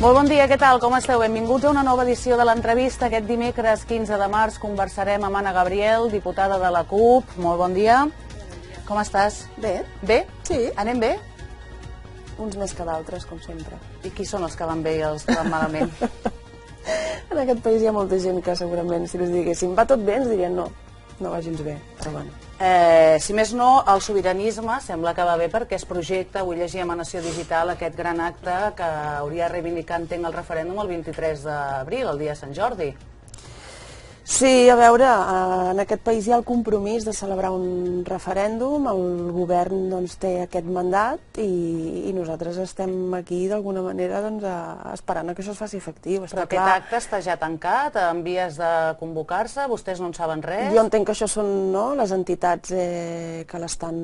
Molt bon dia, què tal? Com esteu? Benvinguts a una nova edició de l'entrevista. Aquest dimecres 15 de març conversarem amb Anna Gabriel, diputada de la CUP. Molt bon dia. Com estàs? Bé. Bé? Sí. Anem bé? Uns més que d'altres, com sempre. I qui són els que van bé i els que van malament? en aquest país hi ha molta gent que segurament, si els diguéssim va tot bé, ens dirien no, no va gens bé, però bueno. Eh, si més no, el sobiranisme sembla que va bé perquè es projecta, avui llegíem a Nació Digital aquest gran acte que hauria de reivindicar, entenc, el referèndum el 23 d'abril, el dia de Sant Jordi. Sí, a veure, eh, en aquest país hi ha el compromís de celebrar un referèndum, el govern doncs, té aquest mandat i, i nosaltres estem aquí d'alguna manera doncs, a, esperant a que això es faci efectiu. Però aquest clar. acte està ja tancat, en vies de convocar-se, vostès no en saben res? Jo entenc que això són no, les entitats eh, que l'estan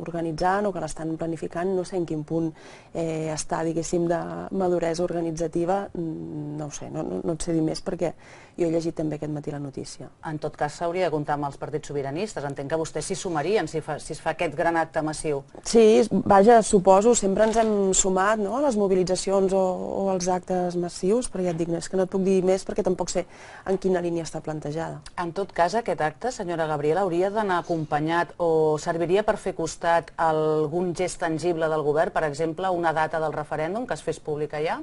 organitzant o que l'estan planificant, no sé en quin punt eh, està, diguéssim, de maduresa organitzativa, mm, no ho sé, no, no, no et sé dir més perquè jo he llegit també aquest matí la notícia. En tot cas, s'hauria de comptar amb els partits sobiranistes. Entenc que vostès s'hi sumarien si, fa, si es fa aquest gran acte massiu. Sí, vaja, suposo, sempre ens hem sumat no, a les mobilitzacions o, o als actes massius, però ja et dic, és que no et puc dir més perquè tampoc sé en quina línia està plantejada. En tot cas, aquest acte, senyora Gabriela, hauria d'anar acompanyat o serviria per fer costat algun gest tangible del govern, per exemple, una data del referèndum que es fes pública ja?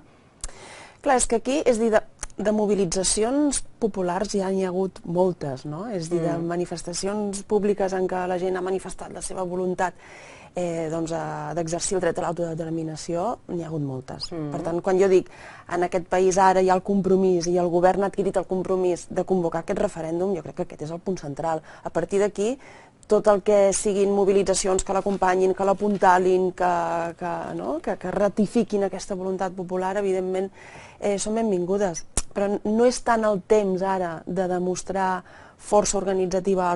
Clar, és que aquí, és dir, de, de mobilitzacions populars ja n'hi ha hagut moltes, no? És dir, de mm. manifestacions públiques en què la gent ha manifestat la seva voluntat eh, doncs, d'exercir el dret a l'autodeterminació, n'hi ha hagut moltes. Mm. Per tant, quan jo dic en aquest país ara hi ha el compromís i el govern ha adquirit el compromís de convocar aquest referèndum, jo crec que aquest és el punt central. A partir d'aquí, tot el que siguin mobilitzacions que l'acompanyin, que l'apuntalin, que, que, no? que, que ratifiquin aquesta voluntat popular, evidentment eh, són benvingudes però no és tant el temps ara de demostrar força organitzativa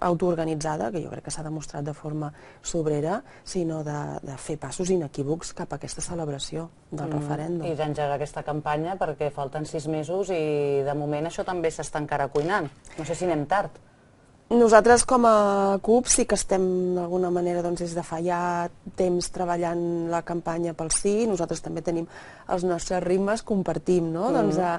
autoorganitzada, que jo crec que s'ha demostrat de forma sobrera, sinó de, de fer passos inequívocs cap a aquesta celebració del mm, referèndum. I d'engegar aquesta campanya perquè falten sis mesos i de moment això també s'està encara cuinant. No sé si anem tard. Nosaltres com a CUP sí que estem d'alguna manera doncs, des de fa ja temps treballant la campanya pel sí, nosaltres també tenim els nostres ritmes, compartim no? mm. doncs, a,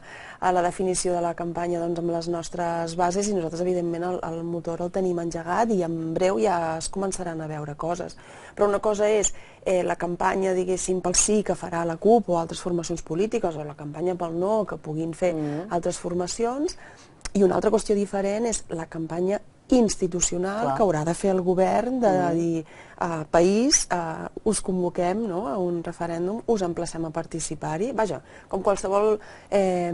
a la definició de la campanya doncs, amb les nostres bases i nosaltres evidentment el, el motor el tenim engegat i en breu ja es començaran a veure coses. Però una cosa és eh, la campanya, diguéssim, pel sí que farà la CUP o altres formacions polítiques o la campanya pel no que puguin fer mm. altres formacions i una altra qüestió diferent és la campanya institucional Clar. que haurà de fer el govern de mm. dir uh, país, uh, us convoquem no, a un referèndum, us emplacem a participar-hi. Vaja, com qualsevol eh,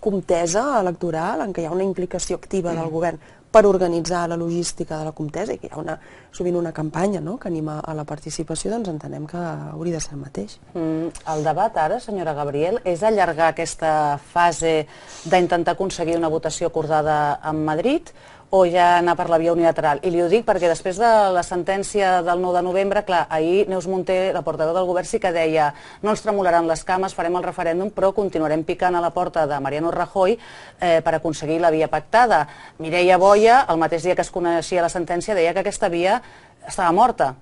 contesa electoral en què hi ha una implicació activa mm. del govern per organitzar la logística de la contesa i que hi ha una, sovint una campanya no?, que anima a la participació, doncs entenem que hauria de ser el mateix. Mm, el debat ara, senyora Gabriel, és allargar aquesta fase d'intentar aconseguir una votació acordada amb Madrid o ja anar per la via unilateral. I li ho dic perquè després de la sentència del 9 de novembre, clar, ahir Neus Munté, la portaveu del govern, sí que deia no ens tremolaran les cames, farem el referèndum, però continuarem picant a la porta de Mariano Rajoy eh, per aconseguir la via pactada. Mireia Boia, el mateix dia que es coneixia la sentència, deia que aquesta via estava morta.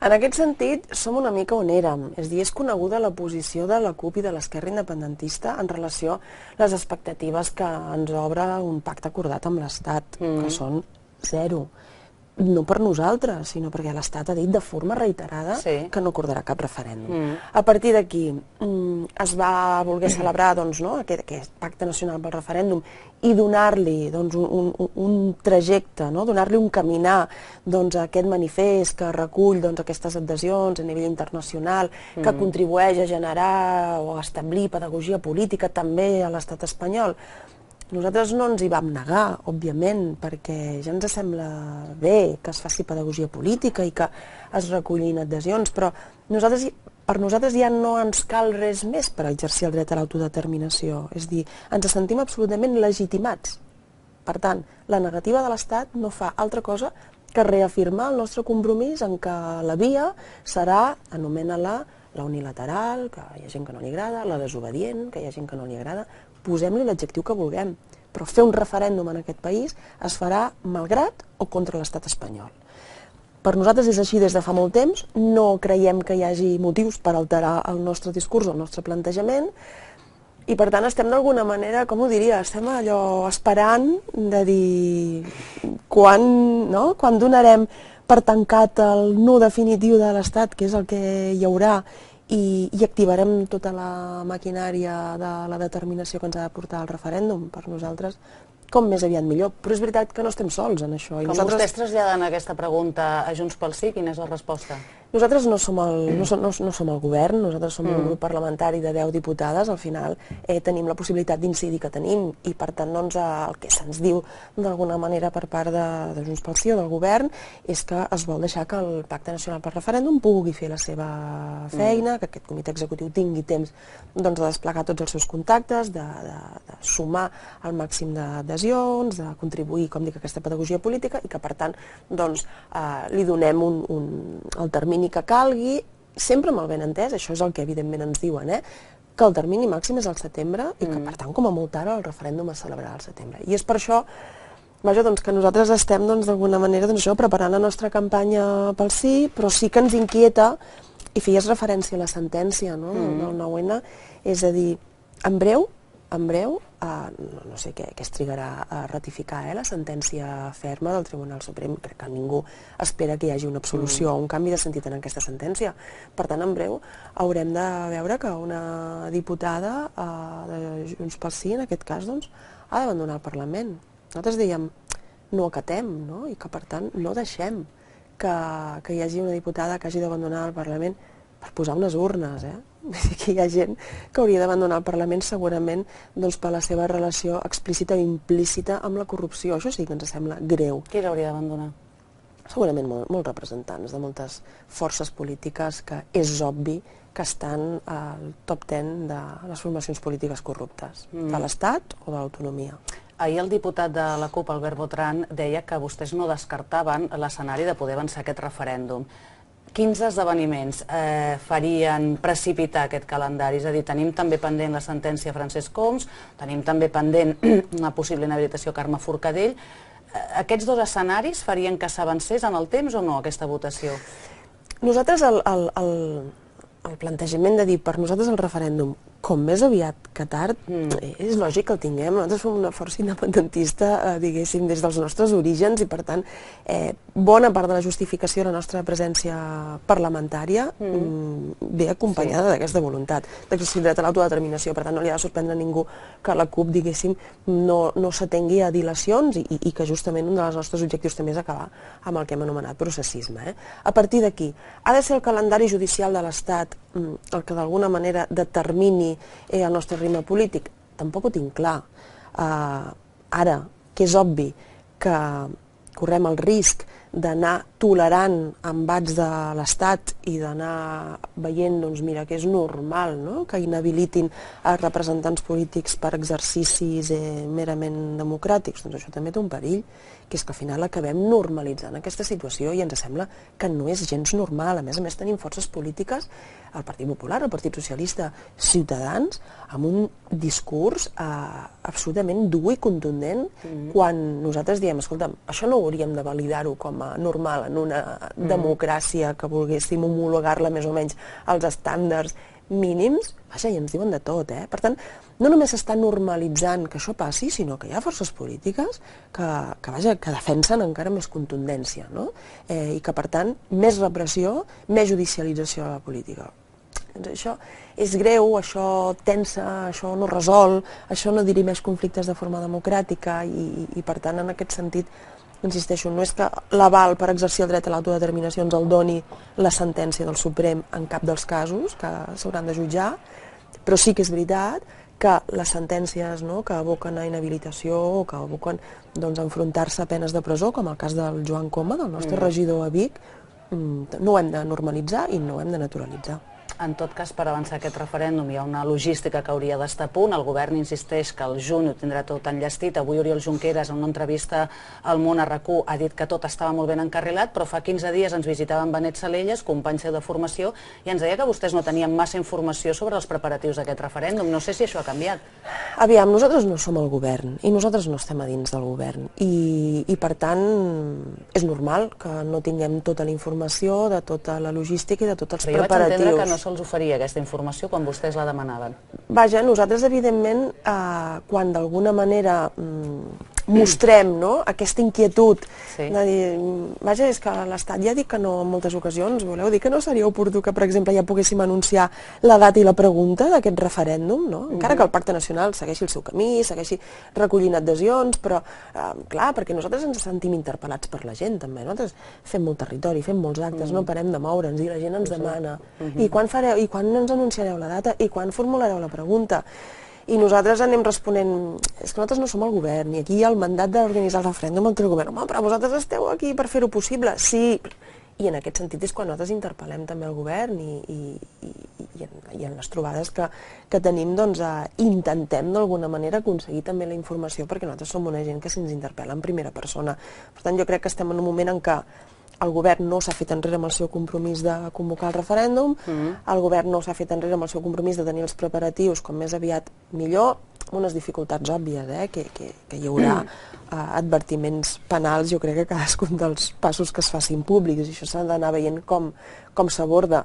En aquest sentit, som una mica on érem. És dir, és coneguda la posició de la CUP i de l'esquerra independentista en relació a les expectatives que ens obre un pacte acordat amb l'Estat, mm. que són zero no per nosaltres, sinó perquè l'Estat ha dit de forma reiterada sí. que no acordarà cap referèndum. Mm. A partir d'aquí mm, es va voler celebrar doncs, no, aquest, aquest pacte nacional pel referèndum i donar-li doncs, un, un, un trajecte, no? donar-li un caminar doncs, a aquest manifest que recull doncs, aquestes adhesions a nivell internacional, mm. que contribueix a generar o a establir pedagogia política també a l'estat espanyol nosaltres no ens hi vam negar, òbviament, perquè ja ens sembla bé que es faci pedagogia política i que es recollin adhesions, però nosaltres, per nosaltres ja no ens cal res més per exercir el dret a l'autodeterminació. És dir, ens sentim absolutament legitimats. Per tant, la negativa de l'Estat no fa altra cosa que reafirmar el nostre compromís en que la via serà, anomena-la, la unilateral, que hi ha gent que no li agrada, la desobedient, que hi ha gent que no li agrada, posem-li l'adjectiu que vulguem, però fer un referèndum en aquest país es farà malgrat o contra l'estat espanyol. Per nosaltres és així des de fa molt temps, no creiem que hi hagi motius per alterar el nostre discurs, el nostre plantejament, I per tant estem d'alguna manera, com ho diria, estem allò esperant de dir quan, no? quan donarem per tancat el nu definitiu de l'Estat, que és el que hi haurà, i, i activarem tota la maquinària de la determinació que ens ha de portar el referèndum. Per nosaltres com més aviat millor. Però és veritat que no estem sols en això. I com nosaltres... vostès traslladen aquesta pregunta a Junts pel Sí, quina és la resposta? Nosaltres no som el, no som, no, no som el govern, nosaltres som mm. un grup parlamentari de 10 diputades, al final eh, tenim la possibilitat d'incidir que tenim i per tant doncs, el que se'ns diu d'alguna manera per part de, de Junts pel Sí o del govern és que es vol deixar que el Pacte Nacional per Referèndum pugui fer la seva feina, mm. que aquest comitè executiu tingui temps doncs, de desplegar tots els seus contactes, de, de, de sumar el màxim d'adhesions, de contribuir, com dic, a aquesta pedagogia política i que per tant doncs, eh, li donem un, un, el termini termini que calgui, sempre amb el ben entès, això és el que evidentment ens diuen, eh? que el termini màxim és el setembre i que, mm. per tant, com a molt tard, el referèndum es celebrarà al setembre. I és per això Vaja, doncs que nosaltres estem doncs, d'alguna doncs, manera doncs, això, preparant la nostra campanya pel sí, però sí que ens inquieta, i feies referència a la sentència no, mm. del 9-N, és a dir, en breu, en breu, Uh, no, no sé què, què es trigarà a ratificar eh, la sentència ferma del Tribunal Suprem. Crec que ningú espera que hi hagi una absolució mm. o un canvi de sentit en aquesta sentència. Per tant, en breu haurem de veure que una diputada uh, de Junts pel Sí, en aquest cas, doncs, ha d'abandonar el Parlament. Nosaltres dèiem, no acatem, no? i que per tant no deixem que, que hi hagi una diputada que hagi d'abandonar el Parlament per posar unes urnes, eh? que hi ha gent que hauria d'abandonar el Parlament segurament doncs, per la seva relació explícita i implícita amb la corrupció. Això sí que ens sembla greu. Qui l'hauria d'abandonar? Segurament molt, molts representants de moltes forces polítiques que és obvi que estan al top 10 de les formacions polítiques corruptes, mm. de l'Estat o de l'autonomia. Ahir el diputat de la CUP, Albert Botran, deia que vostès no descartaven l'escenari de poder avançar aquest referèndum quins esdeveniments eh, farien precipitar aquest calendari? És a dir, tenim també pendent la sentència Francesc Coms, tenim també pendent una possible inhabilitació Carme Forcadell. Eh, aquests dos escenaris farien que s'avancés en el temps o no, aquesta votació? Nosaltres el, plantejament de dir per nosaltres el referèndum com més aviat que tard, mm. és lògic que el tinguem. Nosaltres som una força independentista, eh, diguéssim, des dels nostres orígens i, per tant, eh, bona part de la justificació de la nostra presència parlamentària mm. mm ve acompanyada sí. d'aquesta voluntat d'exercir dret a l'autodeterminació. Per tant, no li ha de sorprendre a ningú que la CUP, diguéssim, no, no s'atengui a dilacions i, i que justament un dels nostres objectius també és acabar amb el que hem anomenat processisme. Eh? A partir d'aquí, ha de ser el calendari judicial de l'Estat el que d'alguna manera determini eh, el nostre ritme polític? Tampoc ho tinc clar. Uh, ara, que és obvi que correm el risc d'anar tolerant embats de l'Estat i d'anar veient, doncs mira, que és normal no? que inhabilitin els representants polítics per exercicis eh, merament democràtics, doncs això també té un perill, que és que al final acabem normalitzant aquesta situació i ens sembla que no és gens normal. A més a més tenim forces polítiques, el Partit Popular, el Partit Socialista, Ciutadans, amb un discurs eh, absolutament dur i contundent mm -hmm. quan nosaltres diem, escolta'm, això no hauríem de validar-ho com a normal en una mm. democràcia que volguéssim homologar-la més o menys als estàndards mínims, vaja, i ens diuen de tot, eh? Per tant, no només s'està normalitzant que això passi, sinó que hi ha forces polítiques que, que, vaja, que defensen encara més contundència, no? Eh, I que, per tant, més repressió, més judicialització de la política. Doncs això és greu, això tensa, això no resol, això no dirimeix conflictes de forma democràtica i, i, i per tant, en aquest sentit, insisteixo, no és que l'aval per exercir el dret a l'autodeterminació ens el doni la sentència del Suprem en cap dels casos que s'hauran de jutjar, però sí que és veritat que les sentències no, que aboquen a inhabilitació o que aboquen doncs, a enfrontar-se a penes de presó, com el cas del Joan Coma, del nostre mm. regidor a Vic, mm, no ho hem de normalitzar i no ho hem de naturalitzar. En tot cas, per avançar aquest referèndum hi ha una logística que hauria d'estar a punt. El govern insisteix que el juny ho tindrà tot enllestit. Avui Oriol Junqueras, en una entrevista al Món a rac ha dit que tot estava molt ben encarrilat, però fa 15 dies ens visitaven Benet Salelles, company seu de formació, i ens deia que vostès no tenien massa informació sobre els preparatius d'aquest referèndum. No sé si això ha canviat. Aviam, nosaltres no som el govern i nosaltres no estem a dins del govern i, i per tant és normal que no tinguem tota la informació de tota la logística i de tots els però preparatius. Jo vaig que no se'ls oferia aquesta informació quan vostès la demanaven? Vaja, nosaltres, evidentment, eh, quan d'alguna manera mm, mostrem no? aquesta inquietud sí. de dir, vaja, és que l'Estat ja ha dit que no en moltes ocasions, voleu dir que no seria oportú que, per exemple, ja poguéssim anunciar la data i la pregunta d'aquest referèndum, no? encara que el Pacte Nacional segueixi el seu camí, segueixi recollint adhesions, però, eh, clar, perquè nosaltres ens sentim interpel·lats per la gent, també. Nosaltres fem molt territori, fem molts actes, mm. no parem de moure'ns i la gent ens demana. Mm -hmm. I quan fareu, i quan ens anunciareu la data, i quan formulareu la pregunta? i nosaltres anem responent, és que nosaltres no som el govern, i aquí hi ha el mandat d'organitzar el referèndum entre el govern. Home, però vosaltres esteu aquí per fer-ho possible. Sí, i en aquest sentit és quan nosaltres interpel·lem també el govern i, i, i, i, en, i en les trobades que, que tenim doncs, eh, intentem d'alguna manera aconseguir també la informació perquè nosaltres som una gent que se'ns interpel·la en primera persona. Per tant, jo crec que estem en un moment en què el govern no s'ha fet enrere amb el seu compromís de convocar el referèndum, mm -hmm. el govern no s'ha fet enrere amb el seu compromís de tenir els preparatius com més aviat millor, unes dificultats òbvies, eh? que, que, que hi haurà uh, advertiments penals, jo crec que cadascun dels passos que es facin públics, i això s'ha d'anar veient com, com s'aborda.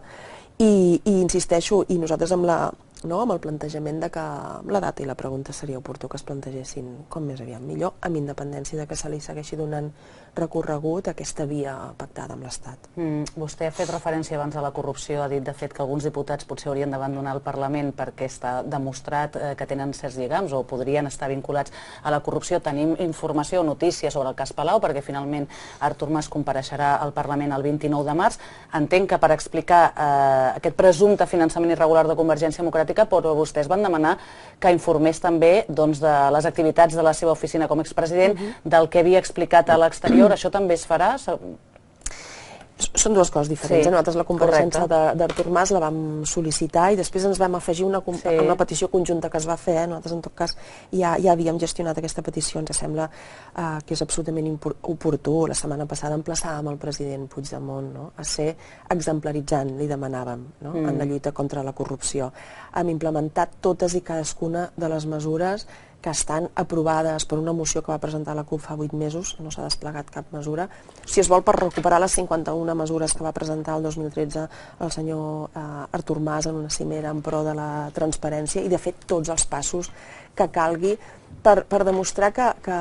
I, I insisteixo, i nosaltres amb la, no, amb el plantejament de que la data i la pregunta seria oportú que es plantegessin com més aviat millor, amb independència de que se li segueixi donant recorregut aquesta via pactada amb l'Estat. Mm, vostè ha fet referència abans a la corrupció, ha dit de fet que alguns diputats potser haurien d'abandonar el Parlament perquè està demostrat eh, que tenen certs lligams o podrien estar vinculats a la corrupció. Tenim informació o notícies sobre el cas Palau perquè finalment Artur Mas compareixerà al Parlament el 29 de març. Entenc que per explicar eh, aquest presumpte finançament irregular de Convergència Democràtica, però vostès van demanar que informés també doncs, de les activitats de la seva oficina com a expresident, uh mhm. -huh. del que havia explicat a l'exterior anterior, això també es farà? Són dues coses diferents. Sí, eh? Nosaltres la compareixença d'Artur Mas la vam sol·licitar i després ens vam afegir una, sí. una petició conjunta que es va fer. Eh? Nosaltres, en tot cas, ja, ja havíem gestionat aquesta petició. Ens sembla uh, que és absolutament oportú. La setmana passada emplaçàvem el president Puigdemont no? a ser exemplaritzant, li demanàvem, no? mm. en la lluita contra la corrupció. Hem implementat totes i cadascuna de les mesures que estan aprovades per una moció que va presentar la CUP fa 8 mesos, no s'ha desplegat cap mesura. Si es vol per recuperar les 51 mesures que va presentar el 2013 el senyor eh, Artur Mas en una cimera en pro de la transparència i de fet tots els passos que calgui per, per demostrar que, que,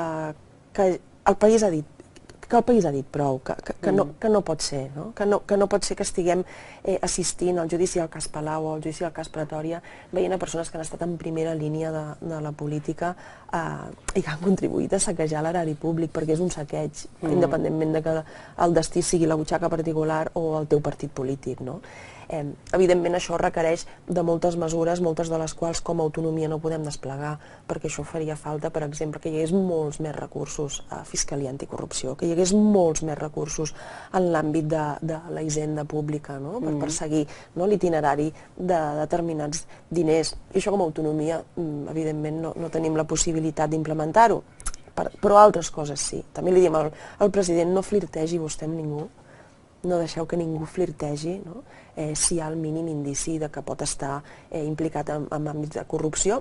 que el país ha dit que el país ha dit prou, que, que, que, no, mm. que no pot ser, no? Que, no, que no pot ser que estiguem eh, assistint al judici del cas Palau o al judici del cas Pretòria veient a persones que han estat en primera línia de, de la política eh, i que han contribuït a saquejar l'erari públic perquè és un saqueig, mm. independentment de que el destí sigui la butxaca particular o el teu partit polític, no? Eh, evidentment això requereix de moltes mesures, moltes de les quals com a autonomia no podem desplegar, perquè això faria falta, per exemple, que hi hagués molts més recursos a Fiscalia Anticorrupció, que hi hagués molts més recursos en l'àmbit de, de la hisenda pública, no? per mm. perseguir no, l'itinerari de determinats diners. I això com a autonomia, mm, evidentment, no, no tenim la possibilitat d'implementar-ho, però altres coses sí. També li diem al, al president no flirtegi vostè amb ningú, no deixeu que ningú flirtegi no? eh, si hi ha el mínim indici de que pot estar eh, implicat en, en àmbits de corrupció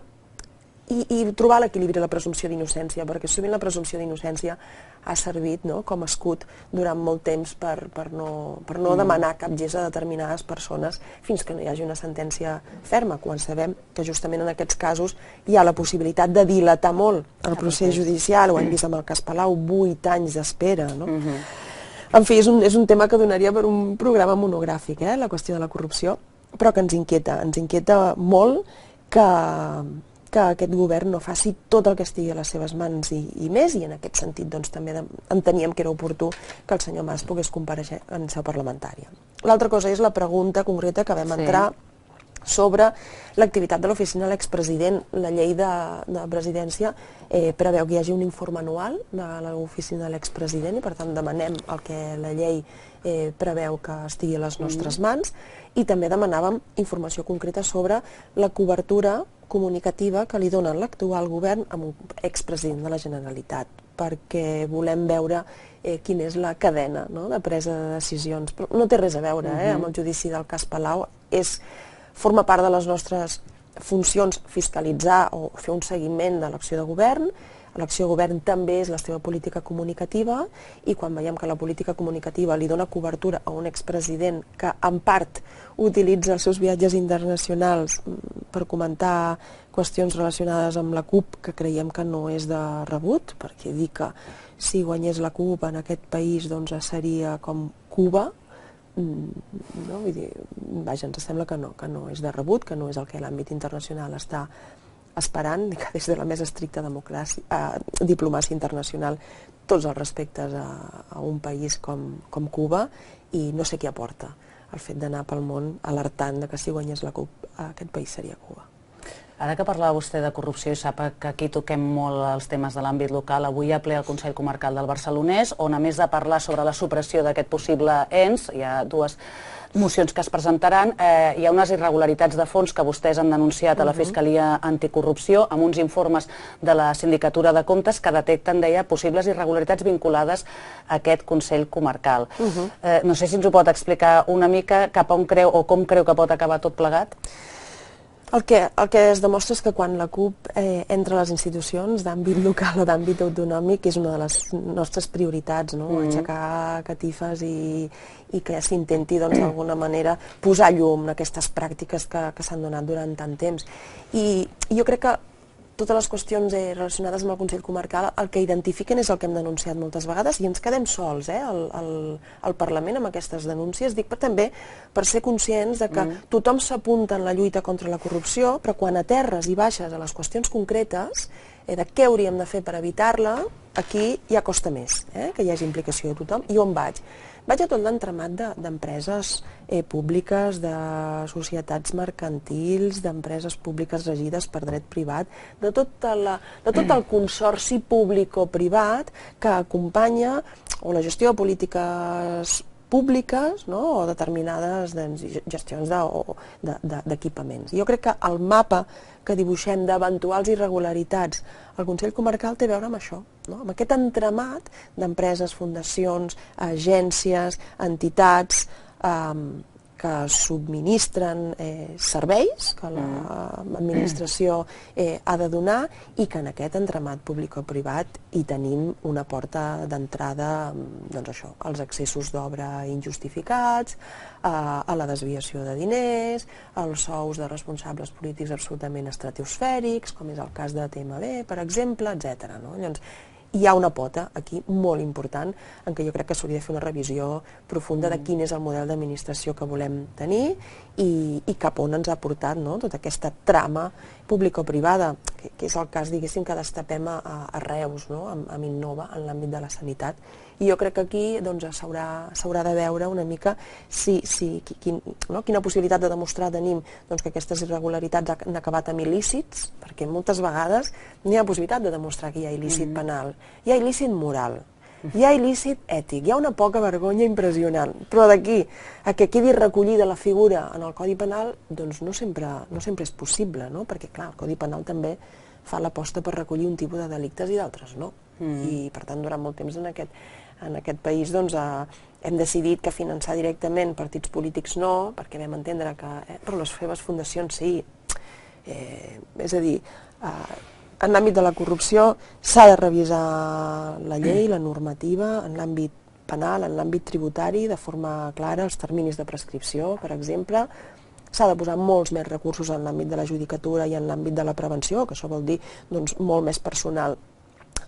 i, i trobar l'equilibri de la presumpció d'innocència, perquè sovint la presumpció d'innocència ha servit no, com a escut durant molt temps per, per no, per no mm. demanar cap gest a determinades persones fins que no hi hagi una sentència ferma, quan sabem que justament en aquests casos hi ha la possibilitat de dilatar molt el procés judicial, ho hem vist amb el cas Palau, 8 anys d'espera, no? Mm -hmm en fi, és un, és un tema que donaria per un programa monogràfic, eh, la qüestió de la corrupció, però que ens inquieta, ens inquieta molt que, que aquest govern no faci tot el que estigui a les seves mans i, i més, i en aquest sentit doncs, també enteníem que era oportú que el senyor Mas pogués compareixer en seu parlamentària. L'altra cosa és la pregunta concreta que vam sí. entrar sobre l'activitat de l'oficina de l'expresident. La llei de, de presidència eh, preveu que hi hagi un informe anual de l'oficina de l'expresident i per tant demanem el que la llei eh, preveu que estigui a les nostres mm. I també demanàvem informació concreta sobre la cobertura comunicativa que li dona l'actual govern amb un expresident de la Generalitat perquè volem veure eh, quina és la cadena no? de presa de decisions. Però no té res a veure eh, amb el judici del cas Palau. És forma part de les nostres funcions fiscalitzar o fer un seguiment de l'acció de govern, l'acció govern també és la seva política comunicativa i quan veiem que la política comunicativa li dona cobertura a un expresident que en part utilitza els seus viatges internacionals mm, per comentar qüestions relacionades amb la CUP que creiem que no és de rebut, perquè dir que si guanyés la CUP en aquest país doncs seria com Cuba, mm, no? Vull dir, vaja, ens sembla que no, que no és de rebut, que no és el que l'àmbit internacional està esperant que des de la més estricta democràcia, eh, diplomàcia internacional tots els respectes a, a un país com, com Cuba i no sé què aporta el fet d'anar pel món alertant de que si guanyés la CUP aquest país seria Cuba. Ara que parlava vostè de corrupció i sap que aquí toquem molt els temes de l'àmbit local, avui ha ple el Consell Comarcal del Barcelonès, on a més de parlar sobre la supressió d'aquest possible ENS, hi ha dues mocions que es presentaran, eh, hi ha unes irregularitats de fons que vostès han denunciat a la Fiscalia Anticorrupció amb uns informes de la Sindicatura de Comptes que detecten, deia, possibles irregularitats vinculades a aquest Consell Comarcal. Uh -huh. eh, no sé si ens ho pot explicar una mica cap a on creu o com creu que pot acabar tot plegat? El que, el que es demostra és que quan la CUP eh, entra a les institucions d'àmbit local o d'àmbit autonòmic és una de les nostres prioritats, no? Mm. aixecar catifes i, i que s'intenti doncs, d'alguna manera posar llum en aquestes pràctiques que, que s'han donat durant tant temps. I jo crec que totes les qüestions eh, relacionades amb el Consell Comarcal el que identifiquen és el que hem denunciat moltes vegades i ens quedem sols eh, al, al, al Parlament amb aquestes denúncies, dic per també per ser conscients de que mm. tothom s'apunta en la lluita contra la corrupció, però quan aterres i baixes a les qüestions concretes eh, de què hauríem de fer per evitar-la, aquí ja costa més eh, que hi hagi implicació de tothom. I on vaig? Vaig a tot l'entremat d'empreses de, eh, públiques, de societats mercantils, d'empreses públiques regides per dret privat, de tot, la, de tot el consorci públic o privat que acompanya o la gestió de polítiques públiques no? o determinades doncs, gestions d'equipaments. De, de, jo crec que el mapa que dibuixem d'eventuals irregularitats al Consell Comarcal té a veure amb això, no? amb aquest entramat d'empreses, fundacions, agències, entitats, eh, que subministren eh, serveis que l'administració eh, ha de donar i que en aquest entramat públic o privat hi tenim una porta d'entrada doncs això, als accessos d'obra injustificats, a, a la desviació de diners, als sous de responsables polítics absolutament estratosfèrics, com és el cas de TMB, per exemple, etc. No? Llavors, hi ha una pota aquí molt important en què jo crec que s'hauria de fer una revisió profunda de mm. quin és el model d'administració que volem tenir i, i cap on ens ha portat no? tota aquesta trama público-privada, que, que és el cas, diguéssim, que destapem a, a Reus, no? amb, amb Innova, en l'àmbit de la sanitat. I jo crec que aquí doncs, s'haurà de veure una mica si, si, quin, no? quina possibilitat de demostrar tenim doncs, que aquestes irregularitats han acabat amb il·lícits, perquè moltes vegades no hi ha possibilitat de demostrar que hi ha il·lícit mm -hmm. penal. Hi ha il·lícit moral, hi ha il·lícit ètic, hi ha una poca vergonya impressionant, però d'aquí a que quedi recollida la figura en el Codi Penal, doncs no sempre, no sempre és possible, no? perquè clar, el Codi Penal també fa l'aposta per recollir un tipus de delictes i d'altres no. Mm. I per tant, durant molt temps en aquest, en aquest país doncs, eh, hem decidit que finançar directament partits polítics no, perquè vam entendre que eh, però les seves fundacions sí. Eh, és a dir, eh, en l'àmbit de la corrupció s'ha de revisar la llei, la normativa, en l'àmbit penal, en l'àmbit tributari, de forma clara, els terminis de prescripció, per exemple, s'ha de posar molts més recursos en l'àmbit de la judicatura i en l'àmbit de la prevenció, que això vol dir doncs, molt més personal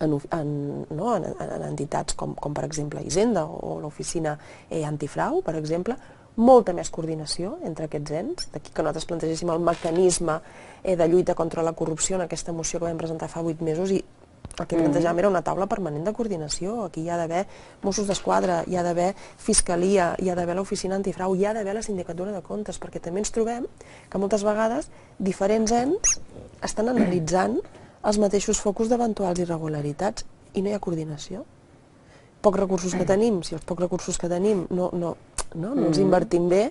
en, en, no, en, en entitats com, com per exemple Hisenda o, o l'oficina eh, antifrau, per exemple, molta més coordinació entre aquests ens, d'aquí que nosaltres plantegéssim el mecanisme eh, de lluita contra la corrupció en aquesta moció que vam presentar fa 8 mesos i el que plantejàvem era una taula permanent de coordinació. Aquí hi ha d'haver Mossos d'Esquadra, hi ha d'haver Fiscalia, hi ha d'haver l'Oficina Antifrau, hi ha d'haver la Sindicatura de Comptes, perquè també ens trobem que moltes vegades diferents ens estan analitzant els mateixos focus d'eventuals irregularitats i no hi ha coordinació. Pocs recursos que tenim, si els pocs recursos que tenim no, no, no, no els mm. invertim bé,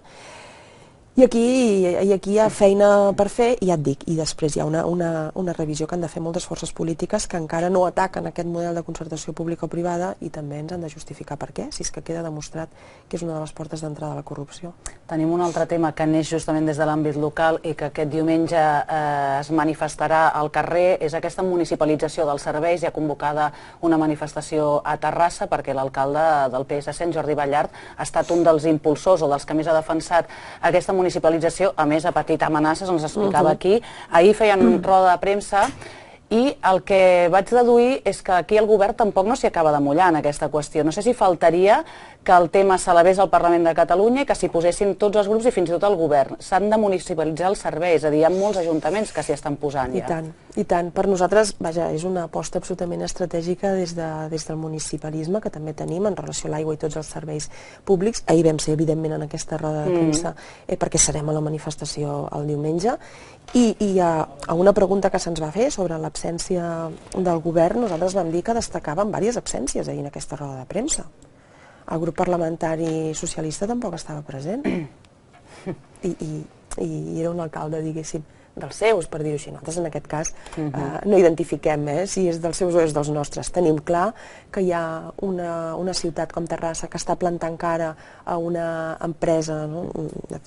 I aquí, I aquí hi ha feina per fer, i ja et dic, i després hi ha una, una, una revisió que han de fer moltes forces polítiques que encara no ataquen aquest model de concertació pública o privada i també ens han de justificar per què, si és que queda demostrat que és una de les portes d'entrada a la corrupció. Tenim un altre tema que neix justament des de l'àmbit local i que aquest diumenge eh, es manifestarà al carrer, és aquesta municipalització dels serveis. Hi ha convocada una manifestació a Terrassa perquè l'alcalde del PSC, en Jordi Ballart, ha estat un dels impulsors o dels que més ha defensat aquesta municipalització municipalització, a més, ha patit amenaces, ens explicava uh -huh. aquí. Ahir feien roda de premsa i el que vaig deduir és que aquí el govern tampoc no s'hi acaba de mullar en aquesta qüestió. No sé si faltaria que el tema s'elevés al Parlament de Catalunya i que s'hi posessin tots els grups i fins i tot el govern. S'han de municipalitzar els serveis, és a dir, hi ha molts ajuntaments que s'hi estan posant ja. I tant, i tant. Per nosaltres, vaja, és una aposta absolutament estratègica des, de, des del municipalisme que també tenim en relació a l'aigua i tots els serveis públics. Ahir vam ser, evidentment, en aquesta roda de mm. premsa mm. eh, perquè serem a la manifestació el diumenge i, i a, a una pregunta que se'ns va fer sobre l'absència del govern, nosaltres vam dir que destacàvem diverses absències ahir en aquesta roda de premsa. El grup parlamentari socialista tampoc estava present. I, i, i era un alcalde, diguéssim, dels seus, per dir-ho així. Nosaltres en aquest cas uh -huh. uh, no identifiquem eh, si és dels seus o és dels nostres. Tenim clar que hi ha una, una ciutat com Terrassa que està plantant cara a una empresa, no?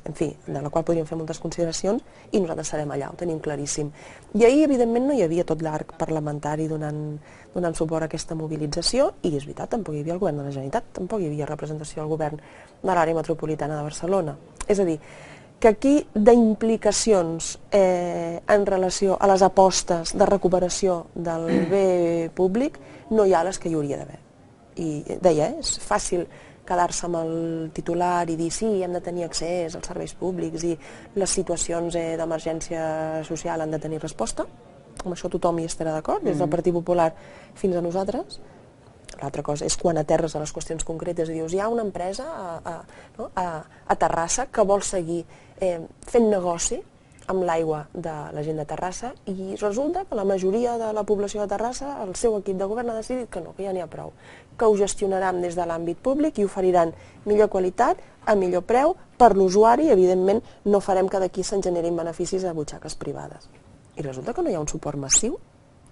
en fi, de la qual podríem fer moltes consideracions, i nosaltres serem allà, ho tenim claríssim. I ahir, evidentment, no hi havia tot l'arc parlamentari donant, donant suport a aquesta mobilització, i és veritat, tampoc hi havia el govern de la Generalitat, tampoc hi havia representació del govern de l'àrea metropolitana de Barcelona. És a dir, que aquí d'implicacions eh, en relació a les apostes de recuperació del bé públic no hi ha les que hi hauria d'haver. I deia, eh, és fàcil quedar-se amb el titular i dir sí, hem de tenir accés als serveis públics i les situacions eh, d'emergència social han de tenir resposta, amb això tothom hi estarà d'acord, des del mm. Partit Popular fins a nosaltres, L'altra cosa és quan aterres a les qüestions concretes i dius hi ha una empresa a, a, no? a, a Terrassa que vol seguir eh, fent negoci amb l'aigua de la gent de Terrassa i resulta que la majoria de la població de Terrassa, el seu equip de govern ha decidit que no, que ja n'hi ha prou, que ho gestionaran des de l'àmbit públic i oferiran millor qualitat, a millor preu, per l'usuari evidentment no farem que d'aquí se'n generin beneficis a butxaques privades. I resulta que no hi ha un suport massiu,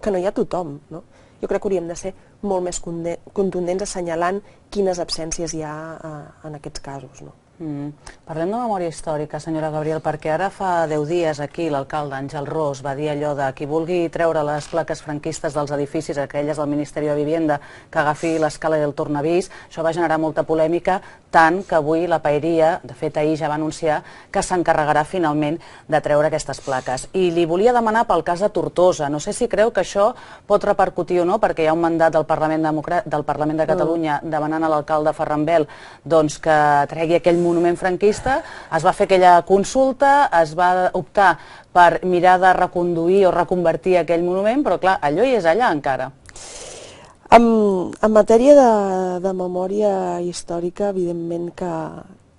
que no hi ha tothom, no? jo crec que hauríem de ser molt més contundents assenyalant quines absències hi ha eh, en aquests casos. No? Mm. Parlem de memòria històrica, senyora Gabriel, perquè ara fa 10 dies aquí l'alcalde Àngel Ros va dir allò de qui vulgui treure les plaques franquistes dels edificis, aquelles del Ministeri de Vivienda, que agafi l'escala del tornavís. Això va generar molta polèmica, tant que avui la Paeria, de fet ahir ja va anunciar que s'encarregarà finalment de treure aquestes plaques. I li volia demanar pel cas de Tortosa. No sé si creu que això pot repercutir o no, perquè hi ha un mandat del Parlament, del Parlament de Catalunya mm. demanant a l'alcalde Ferran doncs, que tregui aquell monument franquista, es va fer aquella consulta, es va optar per mirar de reconduir o reconvertir aquell monument, però clar, allò hi és allà encara. En, en matèria de, de memòria històrica, evidentment que,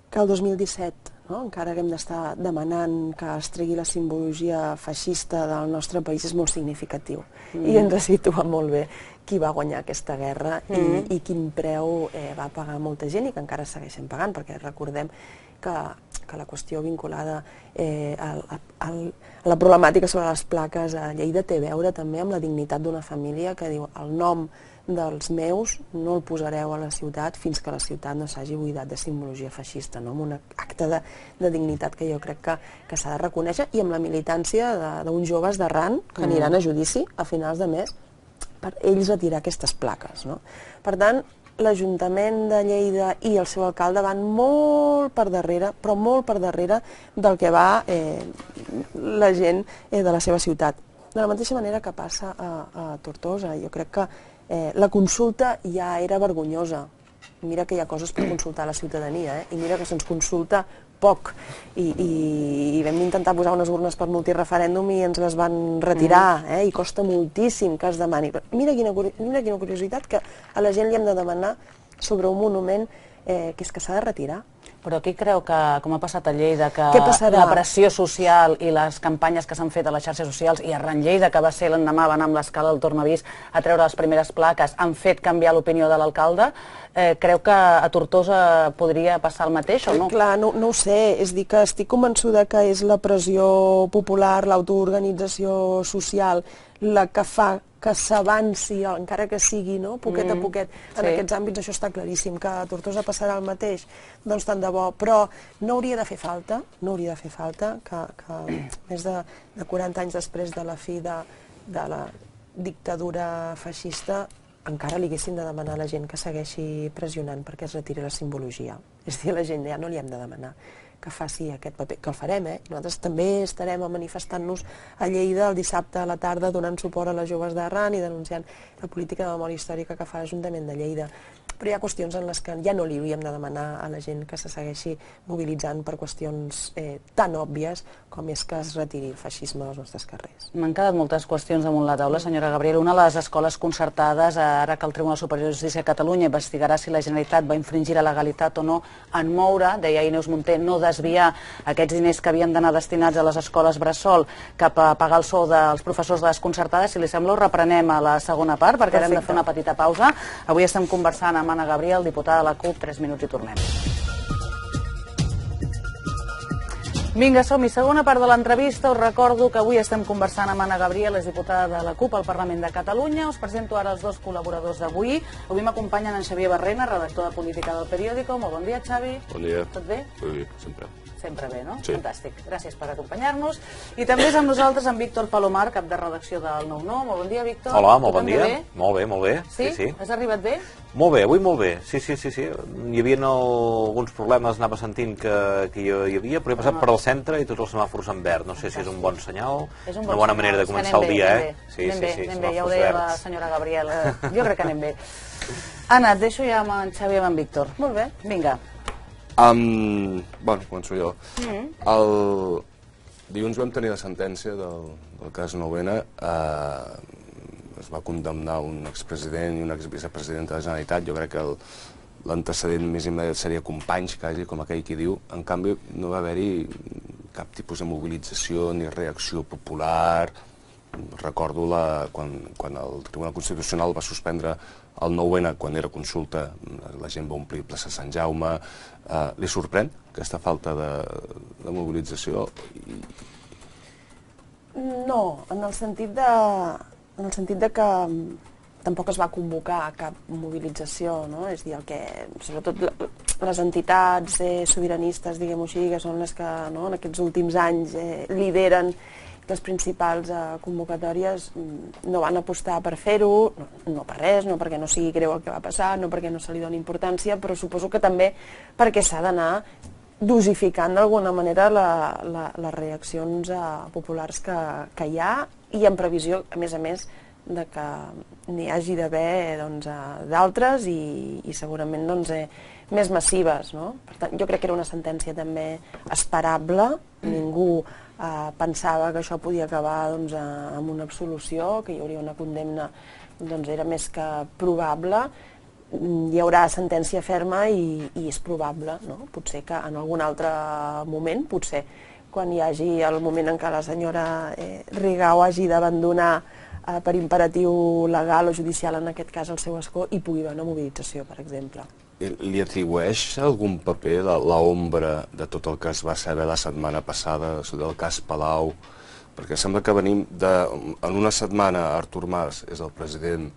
que el 2017 no? encara que hem d'estar demanant que es tregui la simbologia feixista del nostre país és molt significatiu mm. i ens situa molt bé qui va guanyar aquesta guerra mm. i, i quin preu eh, va pagar molta gent i que encara segueixen pagant, perquè recordem que, que la qüestió vinculada eh, al, al, a la problemàtica sobre les plaques a Lleida té a veure també amb la dignitat d'una família que diu el nom dels meus no el posareu a la ciutat fins que la ciutat no s'hagi buidat de simbologia feixista, no? amb un acte de, de dignitat que jo crec que, que s'ha de reconèixer i amb la militància d'uns joves d'arran que mm. aniran a judici a finals de mes per ells retirar aquestes plaques. No? Per tant, l'Ajuntament de Lleida i el seu alcalde van molt per darrere, però molt per darrere del que va eh, la gent eh, de la seva ciutat. De la mateixa manera que passa a, a Tortosa, jo crec que eh, la consulta ja era vergonyosa. Mira que hi ha coses per consultar a la ciutadania, eh? i mira que se'ns consulta poc i, i, i vam intentar posar unes urnes per multireferèndum i ens les van retirar mm. eh? i costa moltíssim que es demani però mira quina, mira quina curiositat que a la gent li hem de demanar sobre un monument eh, que és que s'ha de retirar Però qui creu que, com ha passat a Lleida, que la pressió social i les campanyes que s'han fet a les xarxes socials i arran Lleida, que va ser l'endemà, van amb l'escala del Tornavís a treure les primeres plaques, han fet canviar l'opinió de l'alcalde, eh, creu que a Tortosa podria passar el mateix o no? Eh, Clar, no, no ho sé, és dir que estic convençuda que és la pressió popular, l'autoorganització social, la que fa que s'avanci, encara que sigui no? poquet a poquet, en sí. aquests àmbits això està claríssim, que a Tortosa passarà el mateix, doncs tant de bo, però no hauria de fer falta, no hauria de fer falta que, que més de, de 40 anys després de la fi de, de la dictadura feixista encara li haguessin de demanar a la gent que segueixi pressionant perquè es retiri la simbologia. És a dir, a la gent ja no li hem de demanar que faci aquest paper, que el farem, eh? Nosaltres també estarem manifestant-nos a Lleida el dissabte a la tarda donant suport a les joves d'Arran i denunciant la política de memòria històrica que fa l'Ajuntament de Lleida. Però hi ha qüestions en les que ja no li hauríem de demanar a la gent que se segueixi mobilitzant per qüestions eh, tan òbvies com és que es retiri el feixisme dels nostres carrers. M'han quedat moltes qüestions damunt la taula, senyora Gabriel. Una de les escoles concertades, ara que el Tribunal Superior de Justícia de Catalunya investigarà si la Generalitat va infringir la legalitat o no en moure, deia Inés Munté, no desviar aquests diners que havien d'anar destinats a les escoles Bressol cap a pagar el sou dels professors de les concertades. Si li sembla, ho reprenem a la segona part, perquè ara hem de fer una petita pausa. Avui estem conversant amb Anna Gabriel, diputada de la CUP. 3 minuts i tornem. Vinga, som-hi. Segona part de l'entrevista. Us recordo que avui estem conversant amb Anna Gabriel, és diputada de la CUP al Parlament de Catalunya. Us presento ara els dos col·laboradors d'avui. Avui m'acompanyen en Xavier Barrena, redactor de Política del Periòdico. Molt bon dia, Xavi. Bon dia. Tot bé? Tot bé, sempre. Sempre bé, no? Sí. Fantàstic. Gràcies per acompanyar-nos. I també és amb nosaltres en Víctor Palomar, cap de redacció del 9-9. Molt bon dia, Víctor. Hola, molt bon dia. Bé? Molt bé, molt bé. Sí? sí. Has arribat bé? Molt bé, avui molt bé. Sí, sí, sí, sí. Hi havia alguns problemes, anava sentint que, que hi, havia, però he passat per al centre i tots els semàfors en verd. No sé si és un bon senyal, És un una bon bona senyal. manera de començar el dia, bé, eh? Anem bé, anem bé, anem bé. ja ho deia la verds. senyora Gabriel. Eh, jo crec que anem bé. Anna, et deixo ja amb en Xavi i amb en Víctor. Molt bé. Vinga. Um, bueno, començo jo. El dilluns vam tenir la sentència del, del cas Novena. Uh, es va condemnar un expresident i una exvicepresidenta de la Generalitat. Jo crec que el- l'antecedent més immediat seria Companys, quasi, com aquell qui diu. En canvi, no va haver-hi cap tipus de mobilització ni reacció popular. Recordo la, quan, quan el Tribunal Constitucional va suspendre el 9-N, quan era consulta, la gent va omplir plaça Sant Jaume. Eh, li sorprèn aquesta falta de, de mobilització? I, No, en el sentit de, en el sentit de que tampoc es va convocar cap mobilització, no? És dir, el que, sobretot les entitats eh, sobiranistes, diguem-ho així, que són les que no, en aquests últims anys eh, lideren les principals eh, convocatòries, mm, no van apostar per fer-ho, no, no per res, no perquè no sigui greu el que va passar, no perquè no se li doni importància, però suposo que també perquè s'ha d'anar dosificant d'alguna manera la, la, les reaccions eh, populars que, que hi ha i en previsió, a més a més, de que n'hi hagi d'haver doncs, eh, d'altres i, i segurament doncs, eh, més massives. No? Per tant, jo crec que era una sentència també esperable, ningú eh, pensava que això podia acabar doncs, eh, amb una absolució, que hi hauria una condemna doncs, era més que probable, hi haurà sentència ferma i, i és probable, no? potser que en algun altre moment, potser quan hi hagi el moment en què la senyora eh, Rigau hagi d'abandonar eh, per imperatiu legal o judicial, en aquest cas el seu escó, i pugui haver una mobilització, per exemple. li atribueix algun paper la, la ombra de tot el que es va saber la setmana passada del cas Palau? Perquè sembla que venim de... En una setmana Artur Mas és el president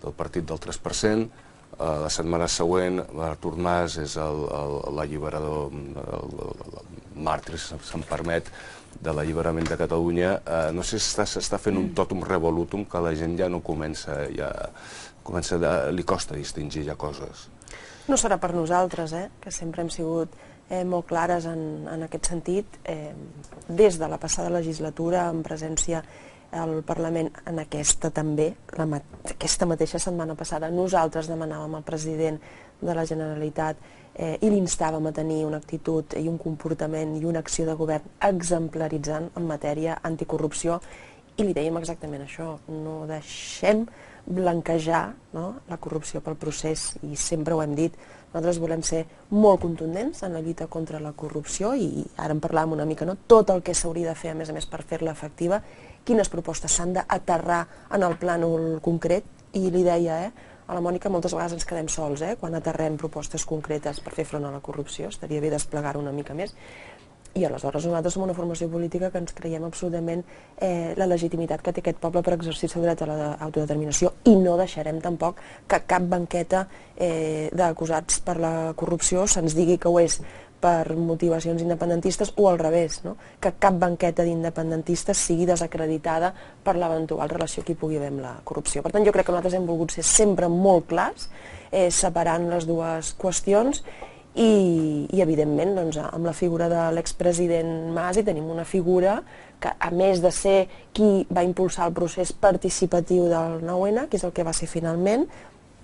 del partit del 3%, eh, la setmana següent Artur Mas és l'alliberador, el, el, el màrtir, si se'm permet, de l'alliberament de Catalunya. Eh, no sé si s'està, fent un totum revolutum que la gent ja no comença, ja, comença de, li costa distingir ja coses. No serà per nosaltres, eh? que sempre hem sigut eh, molt clares en, en aquest sentit. Eh, des de la passada legislatura, en presència al Parlament, en aquesta també, la, aquesta mateixa setmana passada, nosaltres demanàvem al president de la Generalitat eh, i l'instàvem a tenir una actitud i un comportament i una acció de govern exemplaritzant en matèria anticorrupció. I li dèiem exactament això, no deixem blanquejar no, la corrupció pel procés i sempre ho hem dit, Nosaltres volem ser molt contundents en la lluita contra la corrupció i ara en parlàvem una mica, no? tot el que s'hauria de fer, a més a més, per fer-la efectiva, quines propostes s'han d'aterrar en el plànol concret, i li deia, eh, a la Mònica moltes vegades ens quedem sols, eh, quan aterrem propostes concretes per fer front a la corrupció, estaria bé desplegar-ho una mica més, i aleshores nosaltres som una formació política que ens creiem absolutament eh, la legitimitat que té aquest poble per exercir el dret a l'autodeterminació i no deixarem tampoc que cap banqueta eh, d'acusats per la corrupció se'ns digui que ho és per motivacions independentistes o al revés, no? que cap banqueta d'independentistes sigui desacreditada per l'eventual relació que hi pugui haver amb la corrupció. Per tant, jo crec que nosaltres hem volgut ser sempre molt clars, eh, separant les dues qüestions i, i evidentment doncs, amb la figura de l'expresident Mas hi tenim una figura que a més de ser qui va impulsar el procés participatiu del 9-N, que és el que va ser finalment,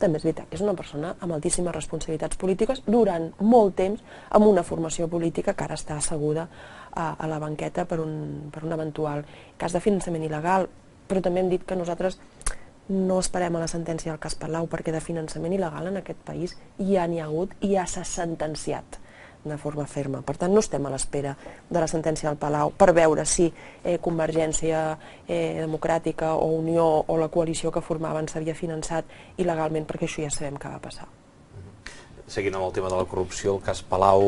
també és veritat que és una persona amb altíssimes responsabilitats polítiques durant molt temps amb una formació política que ara està asseguda a, a la banqueta per un, per un eventual cas de finançament il·legal, però també hem dit que nosaltres no esperem a la sentència del cas Palau perquè de finançament il·legal en aquest país ja n'hi ha hagut i ja s'ha sentenciat de forma ferma. Per tant, no estem a l'espera de la sentència del Palau per veure si eh, Convergència eh, Democràtica o Unió o la coalició que formaven s'havia finançat il·legalment, perquè això ja sabem que va passar seguint amb el tema de la corrupció, el cas Palau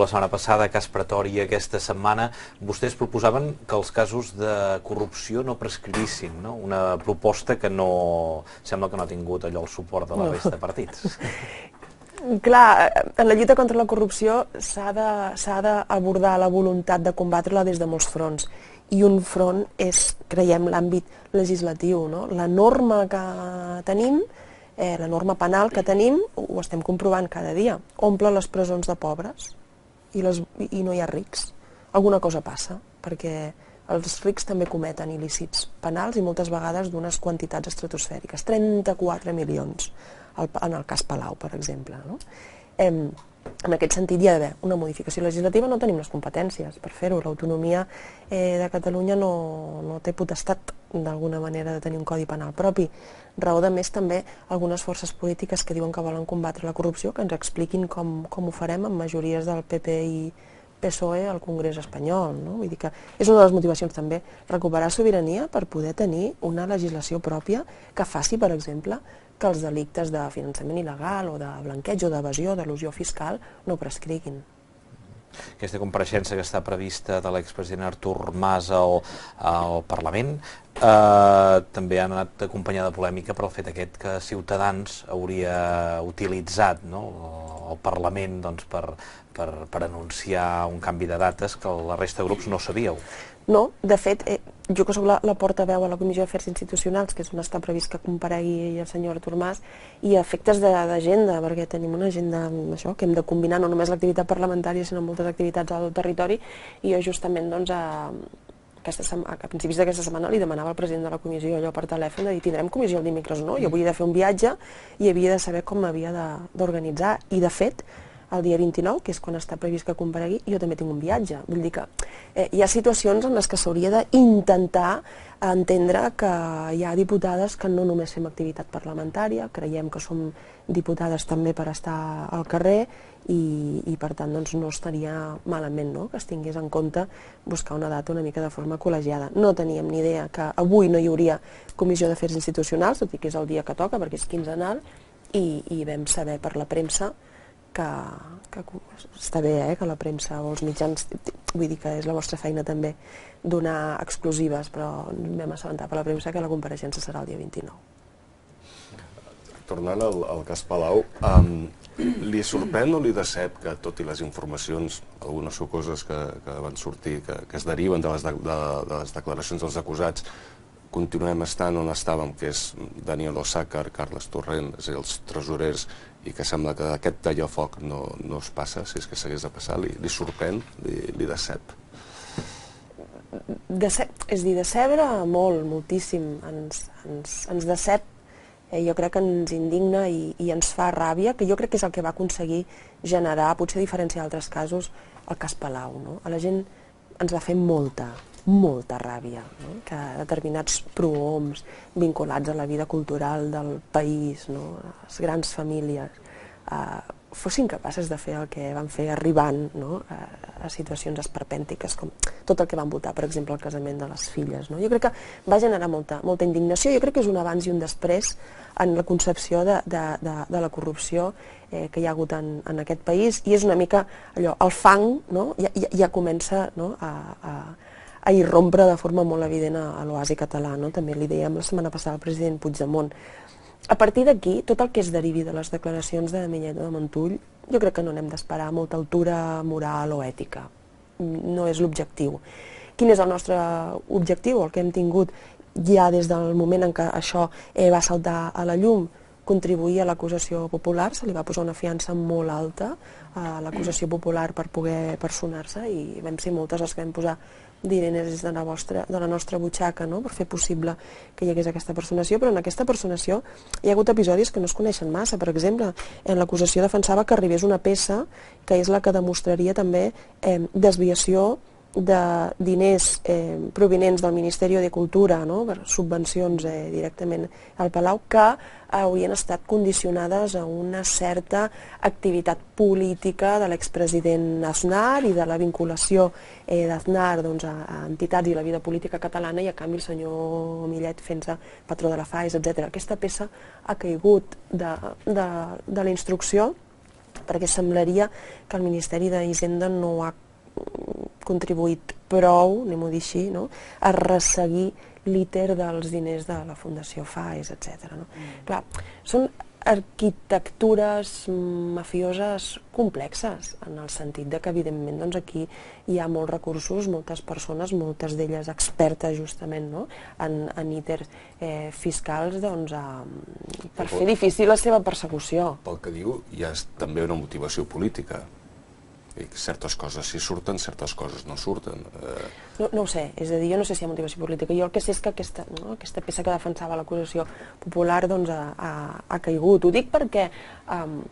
la setmana passada, cas Pretori aquesta setmana, vostès proposaven que els casos de corrupció no prescrivissin, no? una proposta que no sembla que no ha tingut allò el suport de la resta de partits. Clar, en la lluita contra la corrupció s'ha d'abordar la voluntat de combatre-la des de molts fronts i un front és, creiem, l'àmbit legislatiu. No? La norma que tenim eh, la norma penal que tenim, ho estem comprovant cada dia, omple les presons de pobres i, les, i no hi ha rics. Alguna cosa passa, perquè els rics també cometen il·lícits penals i moltes vegades d'unes quantitats estratosfèriques, 34 milions en el cas Palau, per exemple. No? Eh, en aquest sentit hi ha d'haver una modificació legislativa, no tenim les competències per fer-ho. L'autonomia eh, de Catalunya no, no té potestat d'alguna manera de tenir un codi penal propi. Raó de més també algunes forces polítiques que diuen que volen combatre la corrupció, que ens expliquin com, com ho farem amb majories del PP i PSOE al Congrés espanyol. No? Vull dir que és una de les motivacions també recuperar sobirania per poder tenir una legislació pròpia que faci, per exemple, que els delictes de finançament il·legal o de blanqueig o d'evasió, d'al·lusió fiscal, no prescriguin. Aquesta compareixença que està prevista de l'expresident Artur Mas al, al Parlament eh, també ha anat acompanyada de polèmica per el fet aquest que Ciutadans hauria utilitzat no, el Parlament doncs, per, per, per anunciar un canvi de dates que la resta de grups no sabíeu. No, de fet, eh, jo que sóc la, la portaveu a la Comissió d'Afers Institucionals, que és on està previst que comparegui el senyor Artur Mas, i efectes d'agenda, perquè tenim una agenda això, que hem de combinar no només l'activitat parlamentària, sinó moltes activitats al territori, i jo justament doncs, a, aquesta setmana, a principis d'aquesta setmana li demanava al president de la comissió allò per telèfon de dir tindrem comissió el dimecres o no, jo havia de fer un viatge i havia de saber com m'havia d'organitzar. I de fet el dia 29, que és quan està previst que comparegui, jo també tinc un viatge. Vull dir que eh, hi ha situacions en les que s'hauria d'intentar entendre que hi ha diputades que no només fem activitat parlamentària, creiem que som diputades també per estar al carrer i, i per tant doncs, no estaria malament no? que es tingués en compte buscar una data una mica de forma col·legiada. No teníem ni idea que avui no hi hauria comissió d'afers institucionals, tot i que és el dia que toca perquè és quinzenal, i, i vam saber per la premsa que, que està bé eh, que la premsa o els mitjans, vull dir que és la vostra feina també donar exclusives, però vam assabentar per la premsa que la compareixença serà el dia 29. Tornant al, al cas Palau, um, li sorprèn o li decep que, tot i les informacions, algunes coses que, que van sortir, que, que es deriven de les, de, de, de les declaracions dels acusats, continuem estant on estàvem, que és Daniel Osàcar, Carles Torrent, és els tresorers i que sembla que aquest tallafoc no, no es passa, si és que s'hagués de passar, li, li sorprèn, li, li decep? Decep, és dir, decebre molt, moltíssim, ens, ens, ens decep, eh, jo crec que ens indigna i, i ens fa ràbia, que jo crec que és el que va aconseguir generar, potser a diferència d'altres casos, el cas Palau. No? A la gent ens va fer molta, molta ràbia, no? que determinats prohoms vinculats a la vida cultural del país, no? les grans famílies, eh, fossin capaces de fer el que van fer arribant no? a, a situacions esperpèntiques com tot el que van votar, per exemple, el casament de les filles. No? Jo crec que va generar molta, molta indignació, jo crec que és un abans i un després en la concepció de, de, de, de la corrupció eh, que hi ha hagut en, en aquest país i és una mica allò, el fang no? ja, ja, ja comença no? a, a, a irrompre de forma molt evident a, a l'oasi català. No? També li dèiem la setmana passada al president Puigdemont a partir d'aquí, tot el que es derivi de les declaracions de Millet de Montull, jo crec que no n'hem d'esperar molta altura moral o ètica. No és l'objectiu. Quin és el nostre objectiu, el que hem tingut ja des del moment en què això eh, va saltar a la llum? contribuir a l'acusació popular, se li va posar una fiança molt alta a l'acusació popular per poder personar-se i vam ser moltes les que vam posar diners de la, vostra, de la nostra butxaca no? per fer possible que hi hagués aquesta personació, però en aquesta personació hi ha hagut episodis que no es coneixen massa. Per exemple, en l'acusació defensava que arribés una peça que és la que demostraria també eh, desviació de diners eh, provinents del Ministeri de Cultura, no? per subvencions eh, directament al Palau, que haurien estat condicionades a una certa activitat política de l'expresident Aznar i de la vinculació eh, d'Aznar doncs, a, a entitats i la vida política catalana i a canvi el senyor Millet fent-se patró de la FAES, etc. Aquesta peça ha caigut de, de, de la instrucció perquè semblaria que el Ministeri d'Hisenda no ha contribuït prou, anem-ho dir així, no? a resseguir l'íter dels diners de la Fundació FAES, etc. No? Mm. Clar, són arquitectures mafioses complexes, en el sentit de que, evidentment, doncs, aquí hi ha molts recursos, moltes persones, moltes d'elles expertes, justament, no? en, en íters eh, fiscals, doncs, a, per fer difícil la seva persecució. Pel que diu, hi ha també una motivació política i certes coses sí surten, certes coses no surten. Eh... No, no ho sé, és a dir, jo no sé si hi ha motivació política. Jo el que sé és que aquesta, no, aquesta peça que defensava l'acusació popular doncs, ha, ha, ha caigut. Ho dic perquè um,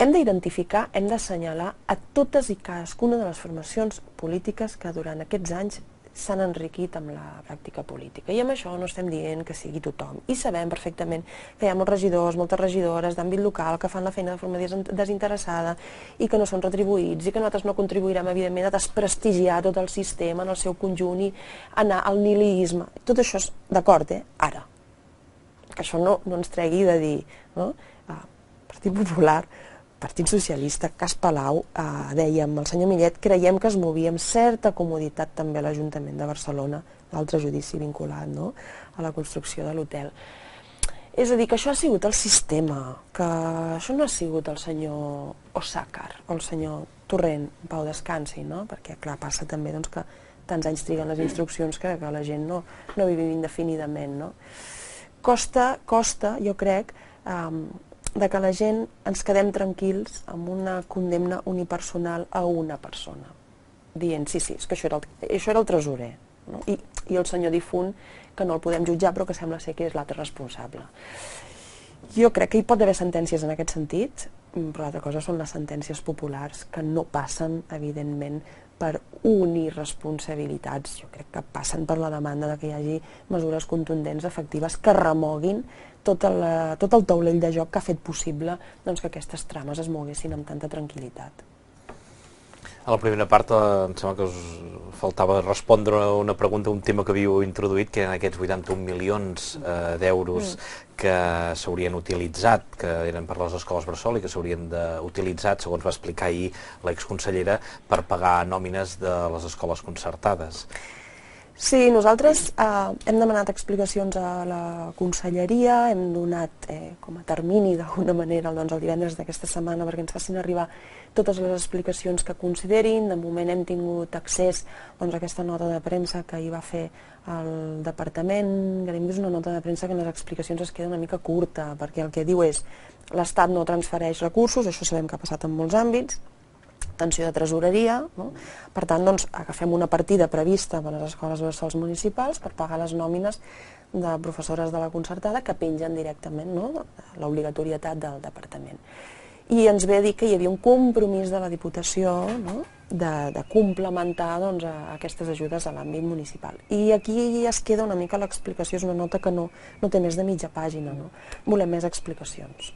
hem d'identificar, hem d'assenyalar a totes i cadascuna de les formacions polítiques que durant aquests anys s'han enriquit amb la pràctica política. I amb això no estem dient que sigui tothom. I sabem perfectament que hi ha molts regidors, moltes regidores d'àmbit local que fan la feina de forma desinteressada i que no són retribuïts i que nosaltres no contribuirem, evidentment, a desprestigiar tot el sistema en el seu conjunt i anar al nihilisme. Tot això és d'acord, eh? Ara. Que això no, no ens tregui de dir, no? Ah, Partit Popular Partit Socialista, Cas Palau, eh, dèiem, el senyor Millet, creiem que es movia amb certa comoditat també l'Ajuntament de Barcelona, l'altre judici vinculat no? a la construcció de l'hotel. És a dir, que això ha sigut el sistema, que això no ha sigut el senyor Osàcar o el senyor Torrent, Pau Descansi, no? perquè clar, passa també doncs, que tants anys triguen les instruccions que, que la gent no, no vivim indefinidament. No? Costa, costa, jo crec, um, de que la gent ens quedem tranquils amb una condemna unipersonal a una persona, dient, sí, sí, és que això era el, això era el tresorer, no? I, i el senyor difunt, que no el podem jutjar, però que sembla ser que és l'altre responsable. Jo crec que hi pot haver sentències en aquest sentit, però l'altra cosa són les sentències populars, que no passen, evidentment, per unir responsabilitats. Jo crec que passen per la demanda de que hi hagi mesures contundents, efectives, que remoguin tot el, tot el taulell de joc que ha fet possible doncs, que aquestes trames es moguessin amb tanta tranquil·litat. A la primera part eh, em sembla que us faltava respondre a una pregunta, un tema que havíeu introduït, que eren aquests 81 milions eh, d'euros mm. que s'haurien utilitzat, que eren per les escoles Bressol i que s'haurien d'utilitzat, segons va explicar ahir l'exconsellera, per pagar nòmines de les escoles concertades. Sí, nosaltres eh, hem demanat explicacions a la conselleria, hem donat eh, com a termini d'alguna manera doncs, el divendres d'aquesta setmana perquè ens facin arribar totes les explicacions que considerin. De moment hem tingut accés doncs, a aquesta nota de premsa que hi va fer el departament, que és una nota de premsa que en les explicacions es queda una mica curta, perquè el que diu és l'Estat no transfereix recursos, això sabem que ha passat en molts àmbits, tensió de tresoreria, no? per tant doncs, agafem una partida prevista per a les escoles bressols municipals per pagar les nòmines de professores de la concertada que pengen directament no? l'obligatorietat del departament. I ens ve a dir que hi havia un compromís de la Diputació no? de, de complementar doncs, a aquestes ajudes a l'àmbit municipal. I aquí es queda una mica l'explicació, és una nota que no, no té més de mitja pàgina, no? volem més explicacions.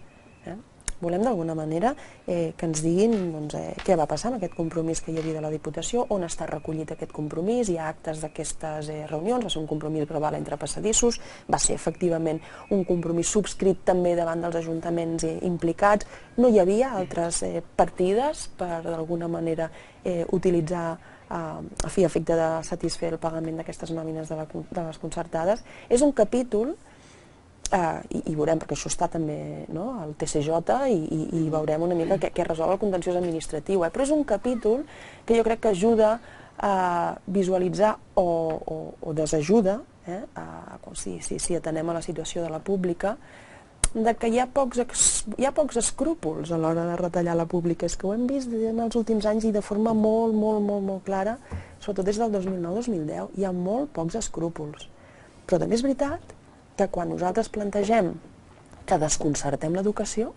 Eh? Volem d'alguna manera eh, que ens diguin doncs, eh, què va passar amb aquest compromís que hi havia de la Diputació, on està recollit aquest compromís, hi ha actes d'aquestes eh, reunions, va ser un compromís global entre passadissos, va ser efectivament un compromís subscrit també davant dels ajuntaments eh, implicats, no hi havia altres eh, partides per d'alguna manera eh, utilitzar eh, a fi efecte de satisfer el pagament d'aquestes nòmines de, la, de les concertades. És un capítol Uh, i, i veurem, perquè això està també no, al TCJ i, i, i veurem una mica què, què resol el contenciós administratiu. Eh? Però és un capítol que jo crec que ajuda a visualitzar o, o, o desajuda, eh? a, si, si, si atenem a la situació de la pública, de que hi ha pocs, hi ha pocs escrúpols a l'hora de retallar la pública. És que ho hem vist en els últims anys i de forma molt, molt, molt, molt clara, sobretot des del 2009-2010, hi ha molt pocs escrúpols. Però també és veritat que quan nosaltres plantegem que desconcertem l'educació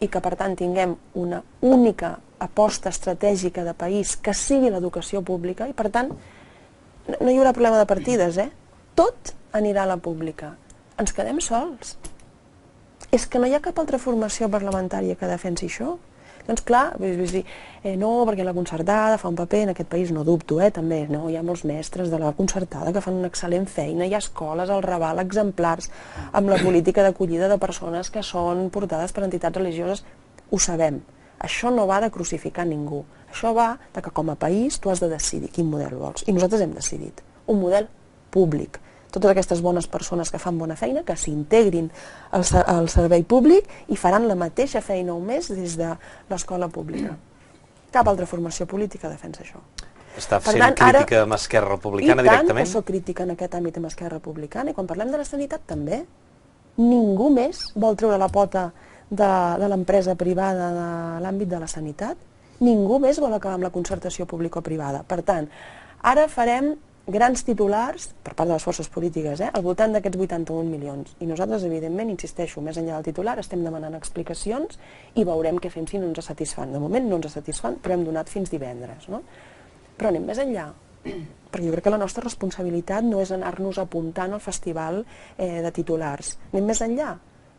i que per tant tinguem una única aposta estratègica de país que sigui l'educació pública i per tant no hi haurà problema de partides, eh? Tot anirà a la pública. Ens quedem sols. És que no hi ha cap altra formació parlamentària que defensi això. Doncs clar, vull dir, eh, no, perquè la concertada fa un paper en aquest país, no dubto, eh, també, no, hi ha molts mestres de la concertada que fan una excel·lent feina, hi ha escoles al Raval exemplars amb la política d'acollida de persones que són portades per entitats religioses, ho sabem. Això no va de crucificar ningú, això va de que com a país tu has de decidir quin model vols, i nosaltres hem decidit, un model públic, totes aquestes bones persones que fan bona feina, que s'integrin al, al servei públic i faran la mateixa feina o més des de l'escola pública. Cap altra formació política defensa això. Està per fent tant, crítica ara, amb Esquerra Republicana directament? I tant que soc crítica en aquest àmbit amb Esquerra Republicana, i quan parlem de la sanitat també. Ningú més vol treure la pota de, de l'empresa privada de l'àmbit de la sanitat. Ningú més vol acabar amb la concertació público-privada. Per tant, ara farem grans titulars, per part de les forces polítiques, eh, al voltant d'aquests 81 milions. I nosaltres, evidentment, insisteixo, més enllà del titular, estem demanant explicacions i veurem què fem si no ens satisfan. De moment no ens satisfan, però hem donat fins divendres. No? Però anem més enllà, perquè jo crec que la nostra responsabilitat no és anar-nos apuntant al festival eh, de titulars. Anem més enllà,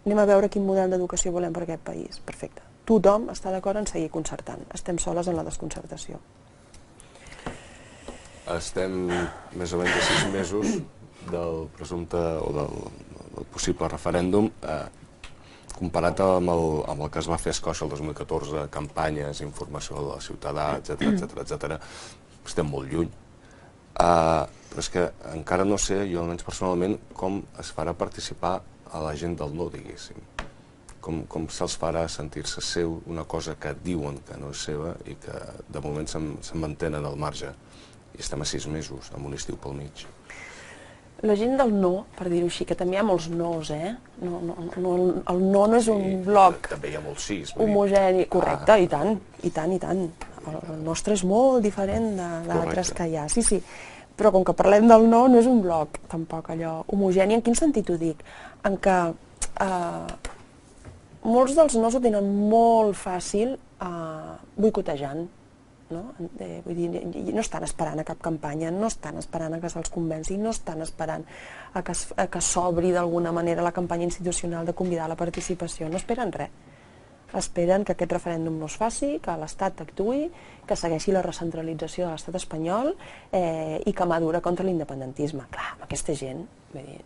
anem a veure quin model d'educació volem per aquest país. Perfecte. Tothom està d'acord en seguir concertant. Estem soles en la desconcertació. Estem més o menys a sis mesos del presumpte o del, del possible referèndum eh, comparat amb el, amb el que es va fer a Escòcia el 2014, campanyes, informació de la ciutadà, etc etc etc. estem molt lluny. Uh, però és que encara no sé, jo almenys personalment, com es farà participar a la gent del no, diguéssim. Com, com se'ls farà sentir-se seu una cosa que diuen que no és seva i que de moment se'n se mantenen al marge i estem a sis mesos, amb un estiu pel mig. La gent del no, per dir-ho així, que també hi ha molts nos, eh? No, no, no, el no no és sí, un bloc també hi ha molts sis. Homogeni, correcte, ah. i tant, i tant, i tant. El, el nostre és molt diferent d'altres que hi ha. Sí, sí, però com que parlem del no, no és un bloc, tampoc, allò homogeni. En quin sentit ho dic? En què eh, molts dels nos ho tenen molt fàcil eh, boicotejant, no? Eh, vull dir, no estan esperant a cap campanya, no estan esperant a que se'ls convenci, no estan esperant a que, a que s'obri d'alguna manera la campanya institucional de convidar a la participació, no esperen res. Esperen que aquest referèndum no es faci, que l'Estat actui, que segueixi la recentralització de l'Estat espanyol eh, i que madura contra l'independentisme. Clar, amb aquesta gent, vull dir,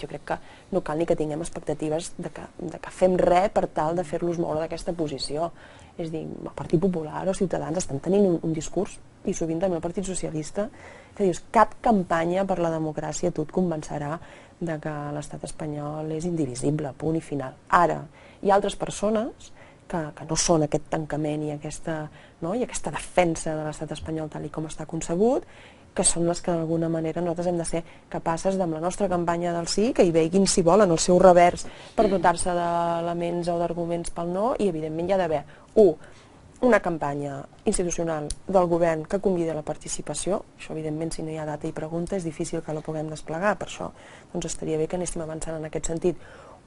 jo crec que no cal ni que tinguem expectatives de que, de que fem res per tal de fer-los moure d'aquesta posició. És dir, el Partit Popular o Ciutadans estan tenint un, un discurs, i sovint també el Partit Socialista, que dius, cap campanya per la democràcia tu et convencerà de que l'estat espanyol és indivisible, punt i final. Ara, hi ha altres persones que, que no són aquest tancament i aquesta, no, i aquesta defensa de l'estat espanyol tal i com està concebut, que són les que d'alguna manera nosaltres hem de ser capaces amb la nostra campanya del sí, que hi veguin si volen el seu revers per dotar-se d'elements o d'arguments pel no i evidentment hi ha d'haver, un, una campanya institucional del govern que convida a la participació, això evidentment si no hi ha data i pregunta és difícil que la puguem desplegar, per això doncs estaria bé que anéssim avançant en aquest sentit.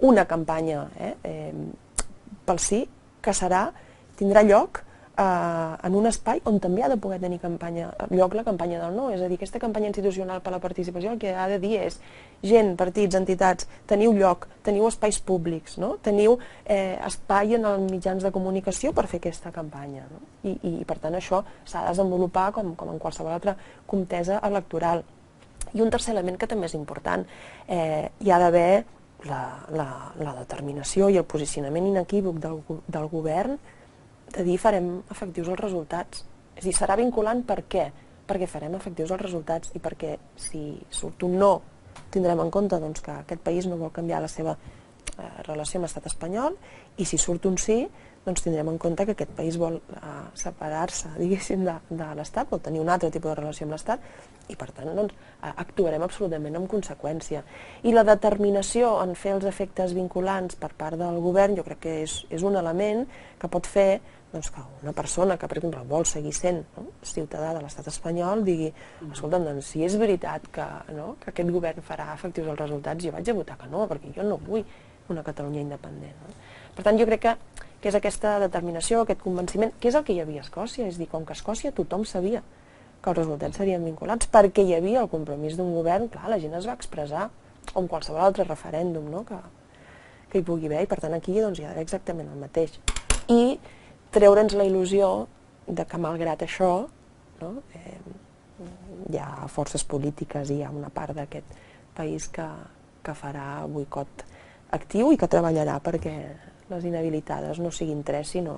Una campanya eh, eh, pel sí que serà, tindrà lloc en un espai on també ha de poder tenir campanya, lloc la campanya del no. És a dir, aquesta campanya institucional per la participació el que ha de dir és gent, partits, entitats, teniu lloc, teniu espais públics, no? teniu eh, espai en els mitjans de comunicació per fer aquesta campanya. No? I, i, per tant això s'ha de desenvolupar com, com en qualsevol altra contesa electoral. I un tercer element que també és important, eh, hi ha d'haver la, la, la determinació i el posicionament inequívoc del, del govern de dir farem efectius els resultats. És a dir, serà vinculant per què? Perquè farem efectius els resultats i perquè si surt un no tindrem en compte doncs, que aquest país no vol canviar la seva eh, relació amb l'estat espanyol i si surt un sí doncs tindrem en compte que aquest país vol eh, separar-se, diguéssim, de, de l'Estat, vol tenir un altre tipus de relació amb l'Estat, i per tant doncs, eh, actuarem absolutament en conseqüència. I la determinació en fer els efectes vinculants per part del govern jo crec que és, és un element que pot fer doncs, que una persona que, per exemple, vol seguir sent no, ciutadà de l'estat espanyol digui, escolta'm, doncs, si és veritat que, no, que aquest govern farà efectius els resultats, jo vaig a votar que no, perquè jo no vull una Catalunya independent. No? Per tant, jo crec que, que és aquesta determinació, aquest convenciment, que és el que hi havia a Escòcia, és dir, com que a Escòcia tothom sabia que els resultats serien vinculats, perquè hi havia el compromís d'un govern, clar, la gent es va expressar, com qualsevol altre referèndum no? que, que hi pugui haver, i per tant aquí doncs, hi ha exactament el mateix. I treure'ns la il·lusió de que malgrat això no, eh, hi ha forces polítiques i hi ha una part d'aquest país que, que farà boicot actiu i que treballarà perquè les inhabilitades no siguin tres, sinó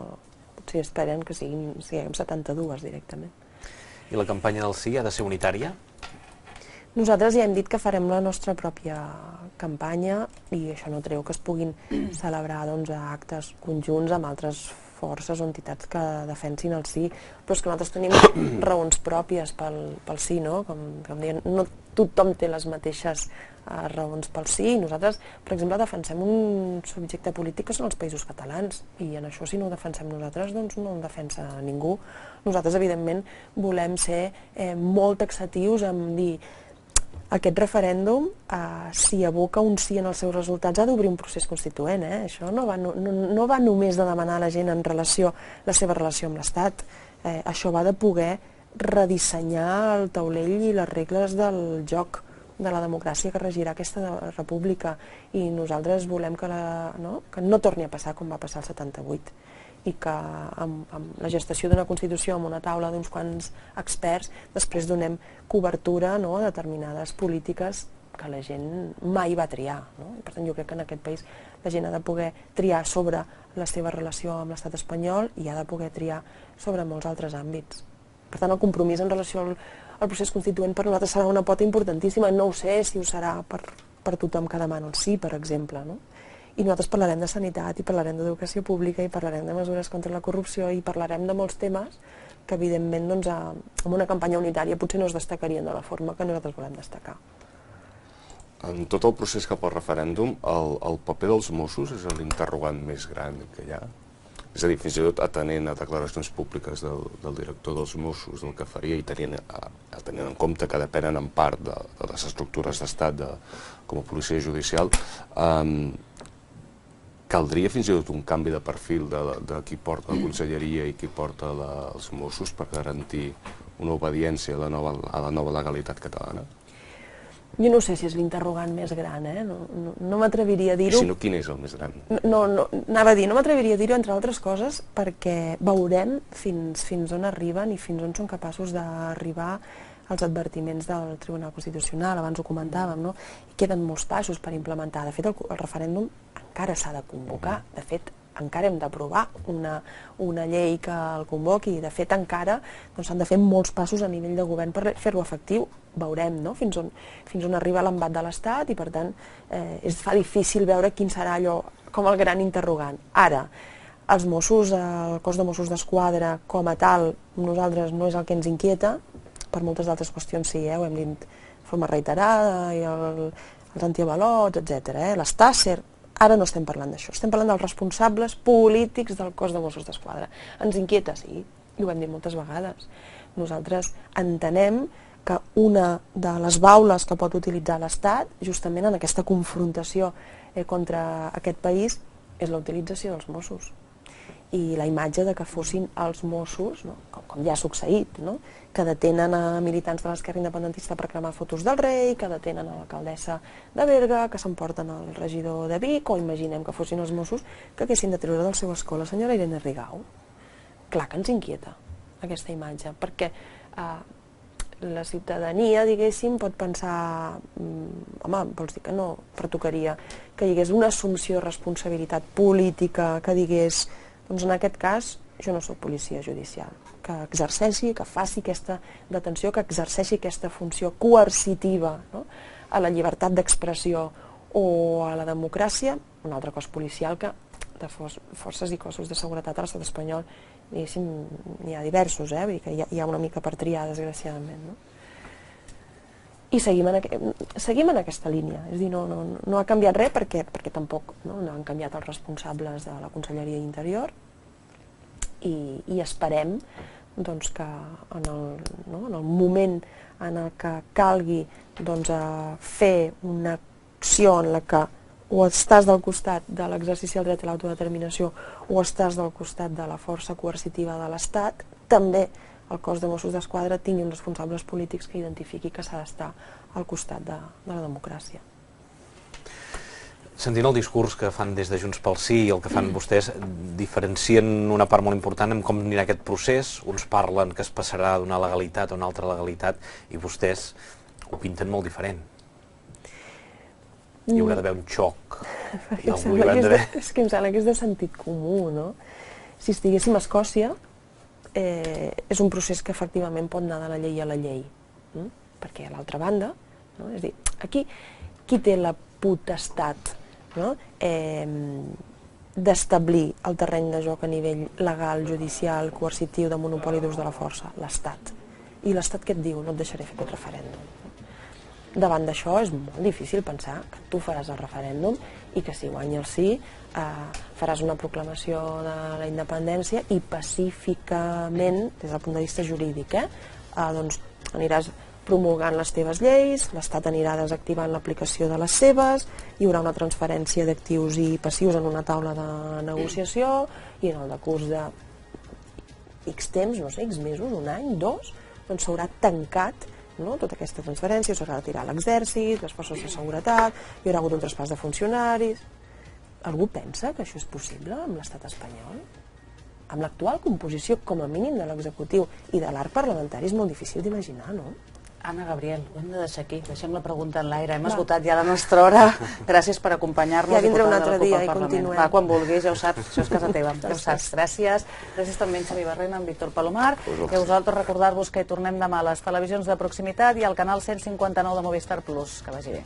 potser esperen que siguin, siguem 72 directament. I la campanya del sí ha de ser unitària? Nosaltres ja hem dit que farem la nostra pròpia campanya i això no treu que es puguin celebrar doncs, actes conjunts amb altres forces o entitats que defensin el sí, però és que nosaltres tenim raons pròpies pel, pel sí, no? Com, com deien, no tothom té les mateixes uh, raons pel sí. Nosaltres, per exemple, defensem un subjecte polític que són els països catalans i en això si no ho defensem nosaltres, doncs no ho defensa ningú. Nosaltres, evidentment, volem ser eh, molt taxatius en dir aquest referèndum, eh, si aboca un sí en els seus resultats, ha d'obrir un procés constituent. Eh? Això no va, no, no va només de demanar a la gent en relació la seva relació amb l'Estat. Eh, això va de poder redissenyar el taulell i les regles del joc de la democràcia que regirà aquesta república i nosaltres volem que, la, no? que no torni a passar com va passar el 78 i que amb, amb la gestació d'una Constitució, amb una taula d'uns quants experts, després donem cobertura no, a determinades polítiques que la gent mai va triar. No? I per tant, jo crec que en aquest país la gent ha de poder triar sobre la seva relació amb l'estat espanyol i ha de poder triar sobre molts altres àmbits. Per tant, el compromís en relació al, al procés constituent per nosaltres serà una pota importantíssima. No ho sé si ho serà per, per tothom que demana el sí, per exemple. No? I nosaltres parlarem de sanitat i parlarem d'educació pública i parlarem de mesures contra la corrupció i parlarem de molts temes que evidentment doncs, amb una campanya unitària potser no es destacarien de la forma que nosaltres volem destacar. En tot el procés cap al referèndum, el, el paper dels Mossos és l'interrogant més gran que hi ha. És a dir, fins i tot atenent a declaracions públiques del, del director dels Mossos del que faria i tenint, a, tenint en compte que depenen en part de, de les estructures d'estat de, com a policia judicial, um, caldria fins i tot un canvi de perfil de, de qui porta la conselleria i qui porta la, els Mossos per garantir una obediència a la nova, a la nova legalitat catalana? Jo no sé si és l'interrogant més gran, eh? no, no, no m'atreviria a dir-ho. Si no, quin és el més gran? No, no, anava a dir, no m'atreviria a dir-ho, entre altres coses, perquè veurem fins, fins on arriben i fins on són capaços d'arribar els advertiments del Tribunal Constitucional, abans ho comentàvem, no? I queden molts passos per implementar. De fet, el, el referèndum encara s'ha de convocar. De fet, encara hem d'aprovar una, una llei que el convoqui. De fet, encara doncs, s'han doncs, de fer molts passos a nivell de govern per fer-lo efectiu. Veurem no? fins, on, fins on arriba l'embat de l'Estat i, per tant, eh, es fa difícil veure quin serà allò com el gran interrogant. Ara, els Mossos, el cos de Mossos d'Esquadra com a tal, nosaltres no és el que ens inquieta, per moltes altres qüestions sí, eh? ho hem dit de forma reiterada, i el, els antiavalots, etc. Eh? Les TASER, Ara no estem parlant d'això, estem parlant dels responsables polítics del cos de Mossos d'Esquadra. Ens inquieta, sí, i ho hem dit moltes vegades. Nosaltres entenem que una de les baules que pot utilitzar l'Estat, justament en aquesta confrontació eh, contra aquest país, és la utilització dels Mossos. i la imatge de que fossin els Mossos, no? com, com ja ha succeït, no? Que detenen a militants de l'esquerra independentista per cremar fotos del rei, que detenen a l'alcaldessa de Berga, que s'emporten el regidor de Vic, o imaginem que fossin els Mossos que haguessin de treure del seu escola senyora Irene Rigau. Clar que ens inquieta aquesta imatge, perquè eh, la ciutadania, diguéssim, pot pensar, mm, home, vols dir que no pertocaria que hi hagués una assumpció de responsabilitat política, que digués doncs en aquest cas, jo no sóc policia judicial, que exerceixi, que faci aquesta detenció, que exerceixi aquesta funció coercitiva no? a la llibertat d'expressió o a la democràcia, un altre cos policial que de forces i cossos de seguretat a l'estat espanyol n'hi ha diversos, eh? Vull dir que hi ha, hi ha una mica per triar, desgraciadament. No? I seguim en, seguim en aquesta línia, és a dir, no, no, no ha canviat res perquè, perquè tampoc no, no han canviat els responsables de la Conselleria d'Interior, i, i esperem doncs, que en el, no, en el moment en el que calgui doncs, a fer una acció en la que o estàs del costat de l'exercici del dret a l'autodeterminació o estàs del costat de la força coercitiva de l'Estat, també el cos de Mossos d'Esquadra tingui uns responsables polítics que identifiqui que s'ha d'estar al costat de, de la democràcia. Sentint el discurs que fan des de Junts pel Sí i el que fan mm. vostès, diferencien una part molt important en com anirà aquest procés. Uns parlen que es passarà d'una legalitat a una altra legalitat i vostès ho pinten molt diferent. Hi haurà d'haver un xoc. I que és, de, és que em sembla que és de sentit comú, no? Si estiguéssim a Escòcia, eh, és un procés que efectivament pot anar de la llei a la llei. Mm? Perquè a l'altra banda, no? és dir, aquí qui té la potestat no? eh, d'establir el terreny de joc a nivell legal, judicial, coercitiu, de monopoli d'ús de la força, l'Estat. I l'Estat què et diu? No et deixaré fer aquest referèndum. Davant d'això és molt difícil pensar que tu faràs el referèndum i que si guanya el sí eh, faràs una proclamació de la independència i pacíficament, des del punt de vista jurídic, eh, eh, doncs aniràs promulgant les teves lleis, l'Estat anirà desactivant l'aplicació de les seves, hi haurà una transferència d'actius i passius en una taula de negociació i en el decurs de X temps, no sé, X mesos, un any, dos, doncs s'haurà tancat no? tota aquesta transferència, s'haurà retirat l'exèrcit, les forces de seguretat, hi haurà hagut un traspàs de funcionaris... Algú pensa que això és possible amb l'estat espanyol? Amb l'actual composició, com a mínim, de l'executiu i de l'arc parlamentari és molt difícil d'imaginar, no? Anna Gabriel, ho hem de deixar aquí. Deixem la pregunta en l'aire. Hem Va. esgotat ja la nostra hora. Gràcies per acompanyar-nos. Ja vindré un altre dia i continuem. Va, quan vulguis, ja ho saps, això és casa teva. Ja ho saps. Gràcies. Gràcies també a en Xavi Barrena, en Víctor Palomar. I a vosaltres recordar-vos que hi tornem demà a les televisions de proximitat i al canal 159 de Movistar Plus. Que vagi bé.